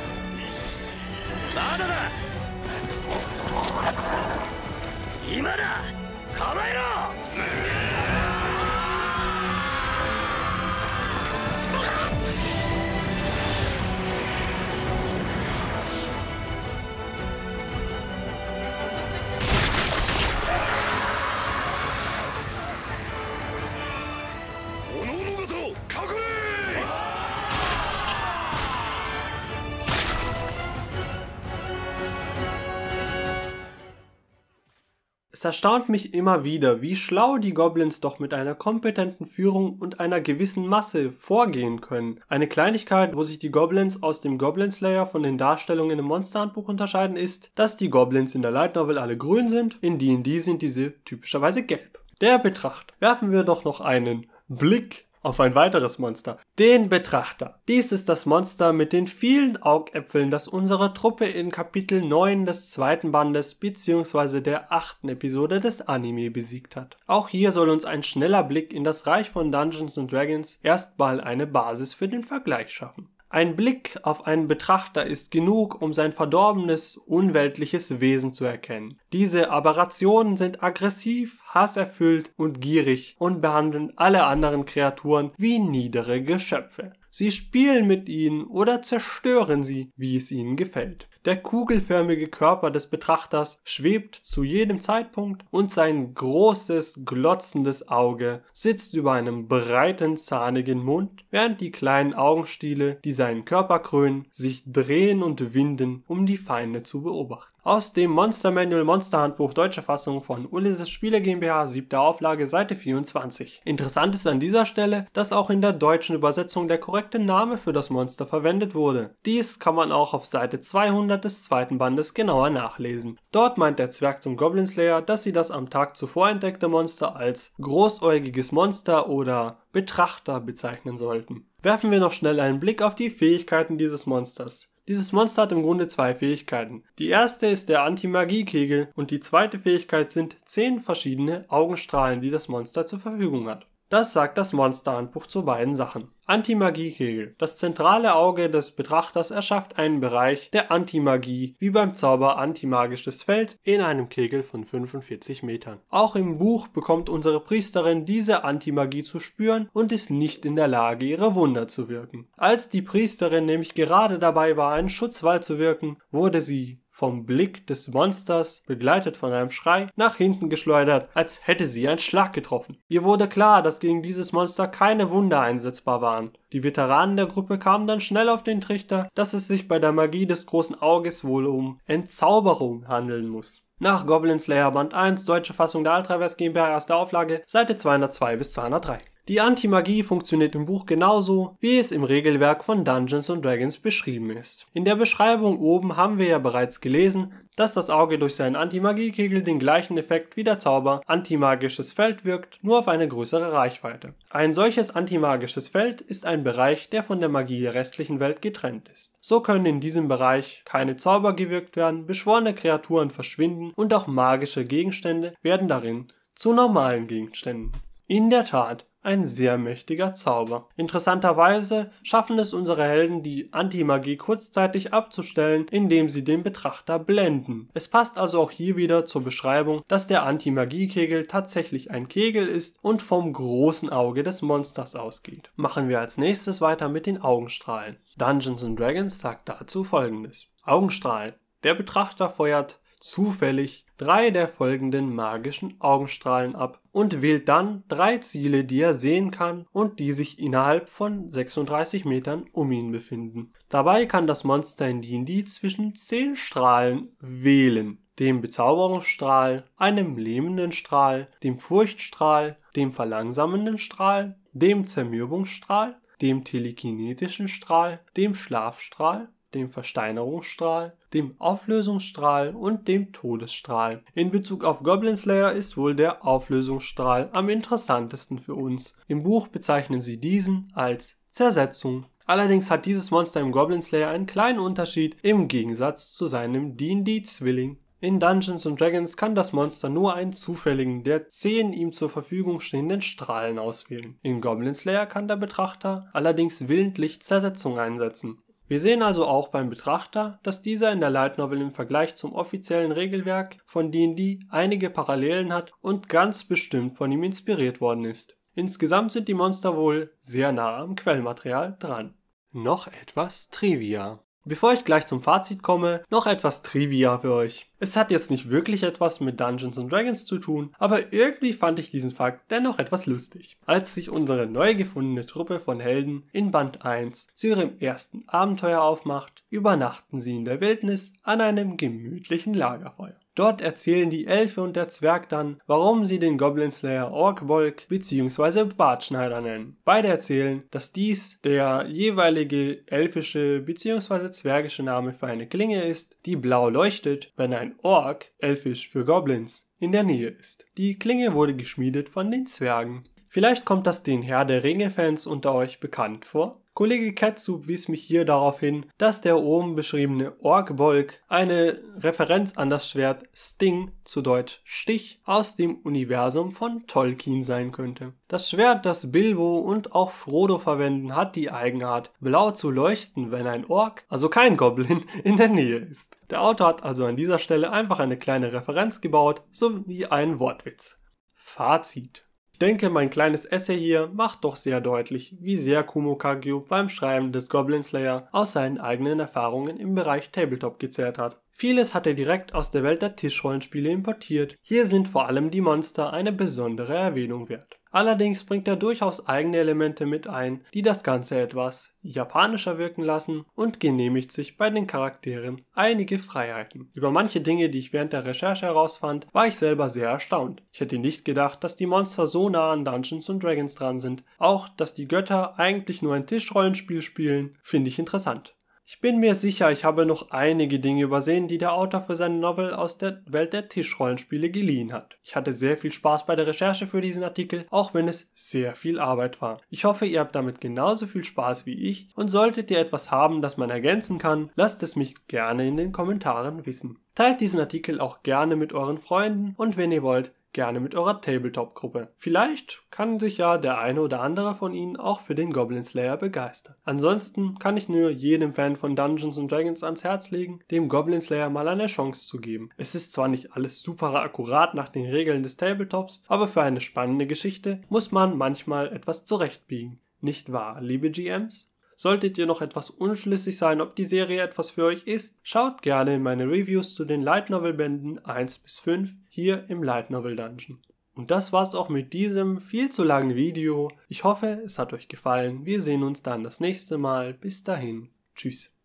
[SPEAKER 1] Es erstaunt mich immer wieder, wie schlau die Goblins doch mit einer kompetenten Führung und einer gewissen Masse vorgehen können. Eine Kleinigkeit, wo sich die Goblins aus dem Goblin Slayer von den Darstellungen im Monsterhandbuch unterscheiden, ist, dass die Goblins in der Light Novel alle grün sind, in D&D sind diese typischerweise gelb. Der Betracht. Werfen wir doch noch einen Blick auf ein weiteres Monster, den Betrachter. Dies ist das Monster mit den vielen Augäpfeln, das unsere Truppe in Kapitel 9 des zweiten Bandes bzw. der achten Episode des Anime besiegt hat. Auch hier soll uns ein schneller Blick in das Reich von Dungeons Dragons erstmal eine Basis für den Vergleich schaffen. Ein Blick auf einen Betrachter ist genug, um sein verdorbenes, unweltliches Wesen zu erkennen. Diese Aberrationen sind aggressiv, hasserfüllt und gierig und behandeln alle anderen Kreaturen wie niedere Geschöpfe. Sie spielen mit ihnen oder zerstören sie, wie es ihnen gefällt. Der kugelförmige Körper des Betrachters schwebt zu jedem Zeitpunkt und sein großes, glotzendes Auge sitzt über einem breiten, zahnigen Mund, während die kleinen Augenstiele, die seinen Körper krönen, sich drehen und winden, um die Feinde zu beobachten aus dem Monster Manual Monster Handbuch deutscher Fassung von Ulysses Spiele GmbH, siebte Auflage, Seite 24. Interessant ist an dieser Stelle, dass auch in der deutschen Übersetzung der korrekte Name für das Monster verwendet wurde. Dies kann man auch auf Seite 200 des zweiten Bandes genauer nachlesen. Dort meint der Zwerg zum Goblin Slayer, dass sie das am Tag zuvor entdeckte Monster als großäugiges Monster oder Betrachter bezeichnen sollten. Werfen wir noch schnell einen Blick auf die Fähigkeiten dieses Monsters. Dieses Monster hat im Grunde zwei Fähigkeiten. Die erste ist der Anti-Magie-Kegel und die zweite Fähigkeit sind zehn verschiedene Augenstrahlen, die das Monster zur Verfügung hat. Das sagt das Monsterhandbuch zu beiden Sachen. Antimagiekegel. Das zentrale Auge des Betrachters erschafft einen Bereich der Antimagie, wie beim Zauber Antimagisches Feld, in einem Kegel von 45 Metern. Auch im Buch bekommt unsere Priesterin diese Antimagie zu spüren und ist nicht in der Lage, ihre Wunder zu wirken. Als die Priesterin nämlich gerade dabei war, einen Schutzwall zu wirken, wurde sie vom Blick des Monsters, begleitet von einem Schrei, nach hinten geschleudert, als hätte sie einen Schlag getroffen. Ihr wurde klar, dass gegen dieses Monster keine Wunder einsetzbar waren. Die Veteranen der Gruppe kamen dann schnell auf den Trichter, dass es sich bei der Magie des großen Auges wohl um Entzauberung handeln muss. Nach Goblin Slayer Band 1, deutsche Fassung der Altraverse GmbH, erste Auflage, Seite 202 bis 203. Die Anti-Magie funktioniert im Buch genauso, wie es im Regelwerk von Dungeons Dragons beschrieben ist. In der Beschreibung oben haben wir ja bereits gelesen, dass das Auge durch seinen Anti-Magie-Kegel den gleichen Effekt wie der Zauber Antimagisches Feld wirkt, nur auf eine größere Reichweite. Ein solches antimagisches Feld ist ein Bereich, der von der Magie der restlichen Welt getrennt ist. So können in diesem Bereich keine Zauber gewirkt werden, beschworene Kreaturen verschwinden und auch magische Gegenstände werden darin zu normalen Gegenständen. In der Tat, ein sehr mächtiger Zauber. Interessanterweise schaffen es unsere Helden, die Antimagie kurzzeitig abzustellen, indem sie den Betrachter blenden. Es passt also auch hier wieder zur Beschreibung, dass der Antimagiekegel tatsächlich ein Kegel ist und vom großen Auge des Monsters ausgeht. Machen wir als nächstes weiter mit den Augenstrahlen. Dungeons Dragons sagt dazu folgendes. Augenstrahlen. Der Betrachter feuert zufällig drei der folgenden magischen Augenstrahlen ab und wählt dann drei Ziele, die er sehen kann und die sich innerhalb von 36 Metern um ihn befinden. Dabei kann das Monster in D&D zwischen 10 Strahlen wählen. Dem Bezauberungsstrahl, einem lähmenden Strahl, dem Furchtstrahl, dem verlangsamenden Strahl, dem Zermürbungsstrahl, dem telekinetischen Strahl, dem Schlafstrahl dem Versteinerungsstrahl, dem Auflösungsstrahl und dem Todesstrahl. In Bezug auf Goblin Slayer ist wohl der Auflösungsstrahl am interessantesten für uns. Im Buch bezeichnen sie diesen als Zersetzung. Allerdings hat dieses Monster im Goblin Slayer einen kleinen Unterschied im Gegensatz zu seinem D&D-Zwilling. In Dungeons Dragons kann das Monster nur einen zufälligen der zehn ihm zur Verfügung stehenden Strahlen auswählen. In Goblin Slayer kann der Betrachter allerdings willentlich Zersetzung einsetzen. Wir sehen also auch beim Betrachter, dass dieser in der Light Novel im Vergleich zum offiziellen Regelwerk von D&D einige Parallelen hat und ganz bestimmt von ihm inspiriert worden ist. Insgesamt sind die Monster wohl sehr nah am Quellmaterial dran. Noch etwas Trivia. Bevor ich gleich zum Fazit komme, noch etwas Trivia für euch. Es hat jetzt nicht wirklich etwas mit Dungeons Dragons zu tun, aber irgendwie fand ich diesen Fakt dennoch etwas lustig. Als sich unsere neu gefundene Truppe von Helden in Band 1 zu ihrem ersten Abenteuer aufmacht, übernachten sie in der Wildnis an einem gemütlichen Lagerfeuer. Dort erzählen die Elfe und der Zwerg dann, warum sie den Goblin Slayer Orkbolg bzw. Bartschneider nennen. Beide erzählen, dass dies der jeweilige elfische bzw. zwergische Name für eine Klinge ist, die blau leuchtet, wenn ein Ork, elfisch für Goblins, in der Nähe ist. Die Klinge wurde geschmiedet von den Zwergen. Vielleicht kommt das den Herr der Ringe-Fans unter euch bekannt vor? Kollege Katsup wies mich hier darauf hin, dass der oben beschriebene Orkbolg eine Referenz an das Schwert Sting, zu Deutsch Stich, aus dem Universum von Tolkien sein könnte. Das Schwert, das Bilbo und auch Frodo verwenden, hat die Eigenart, blau zu leuchten, wenn ein Ork, also kein Goblin, *laughs* in der Nähe ist. Der Autor hat also an dieser Stelle einfach eine kleine Referenz gebaut, sowie einen Wortwitz. Fazit ich denke, mein kleines Essay hier macht doch sehr deutlich, wie sehr Kumo Kagyu beim Schreiben des Goblin Slayer aus seinen eigenen Erfahrungen im Bereich Tabletop gezehrt hat. Vieles hat er direkt aus der Welt der Tischrollenspiele importiert. Hier sind vor allem die Monster eine besondere Erwähnung wert. Allerdings bringt er durchaus eigene Elemente mit ein, die das Ganze etwas japanischer wirken lassen und genehmigt sich bei den Charakteren einige Freiheiten. Über manche Dinge, die ich während der Recherche herausfand, war ich selber sehr erstaunt. Ich hätte nicht gedacht, dass die Monster so nah an Dungeons Dragons dran sind. Auch, dass die Götter eigentlich nur ein Tischrollenspiel spielen, finde ich interessant. Ich bin mir sicher, ich habe noch einige Dinge übersehen, die der Autor für seine Novel aus der Welt der Tischrollenspiele geliehen hat. Ich hatte sehr viel Spaß bei der Recherche für diesen Artikel, auch wenn es sehr viel Arbeit war. Ich hoffe, ihr habt damit genauso viel Spaß wie ich und solltet ihr etwas haben, das man ergänzen kann, lasst es mich gerne in den Kommentaren wissen. Teilt diesen Artikel auch gerne mit euren Freunden und wenn ihr wollt, gerne mit eurer Tabletop-Gruppe. Vielleicht kann sich ja der eine oder andere von ihnen auch für den Goblin Slayer begeistern. Ansonsten kann ich nur jedem Fan von Dungeons Dragons ans Herz legen, dem Goblin Slayer mal eine Chance zu geben. Es ist zwar nicht alles super akkurat nach den Regeln des Tabletops, aber für eine spannende Geschichte muss man manchmal etwas zurechtbiegen. Nicht wahr, liebe GMs? Solltet ihr noch etwas unschlüssig sein, ob die Serie etwas für euch ist, schaut gerne in meine Reviews zu den Light Novel Bänden 1 bis 5 hier im Light Novel Dungeon. Und das war's auch mit diesem viel zu langen Video. Ich hoffe, es hat euch gefallen. Wir sehen uns dann das nächste Mal. Bis dahin. Tschüss.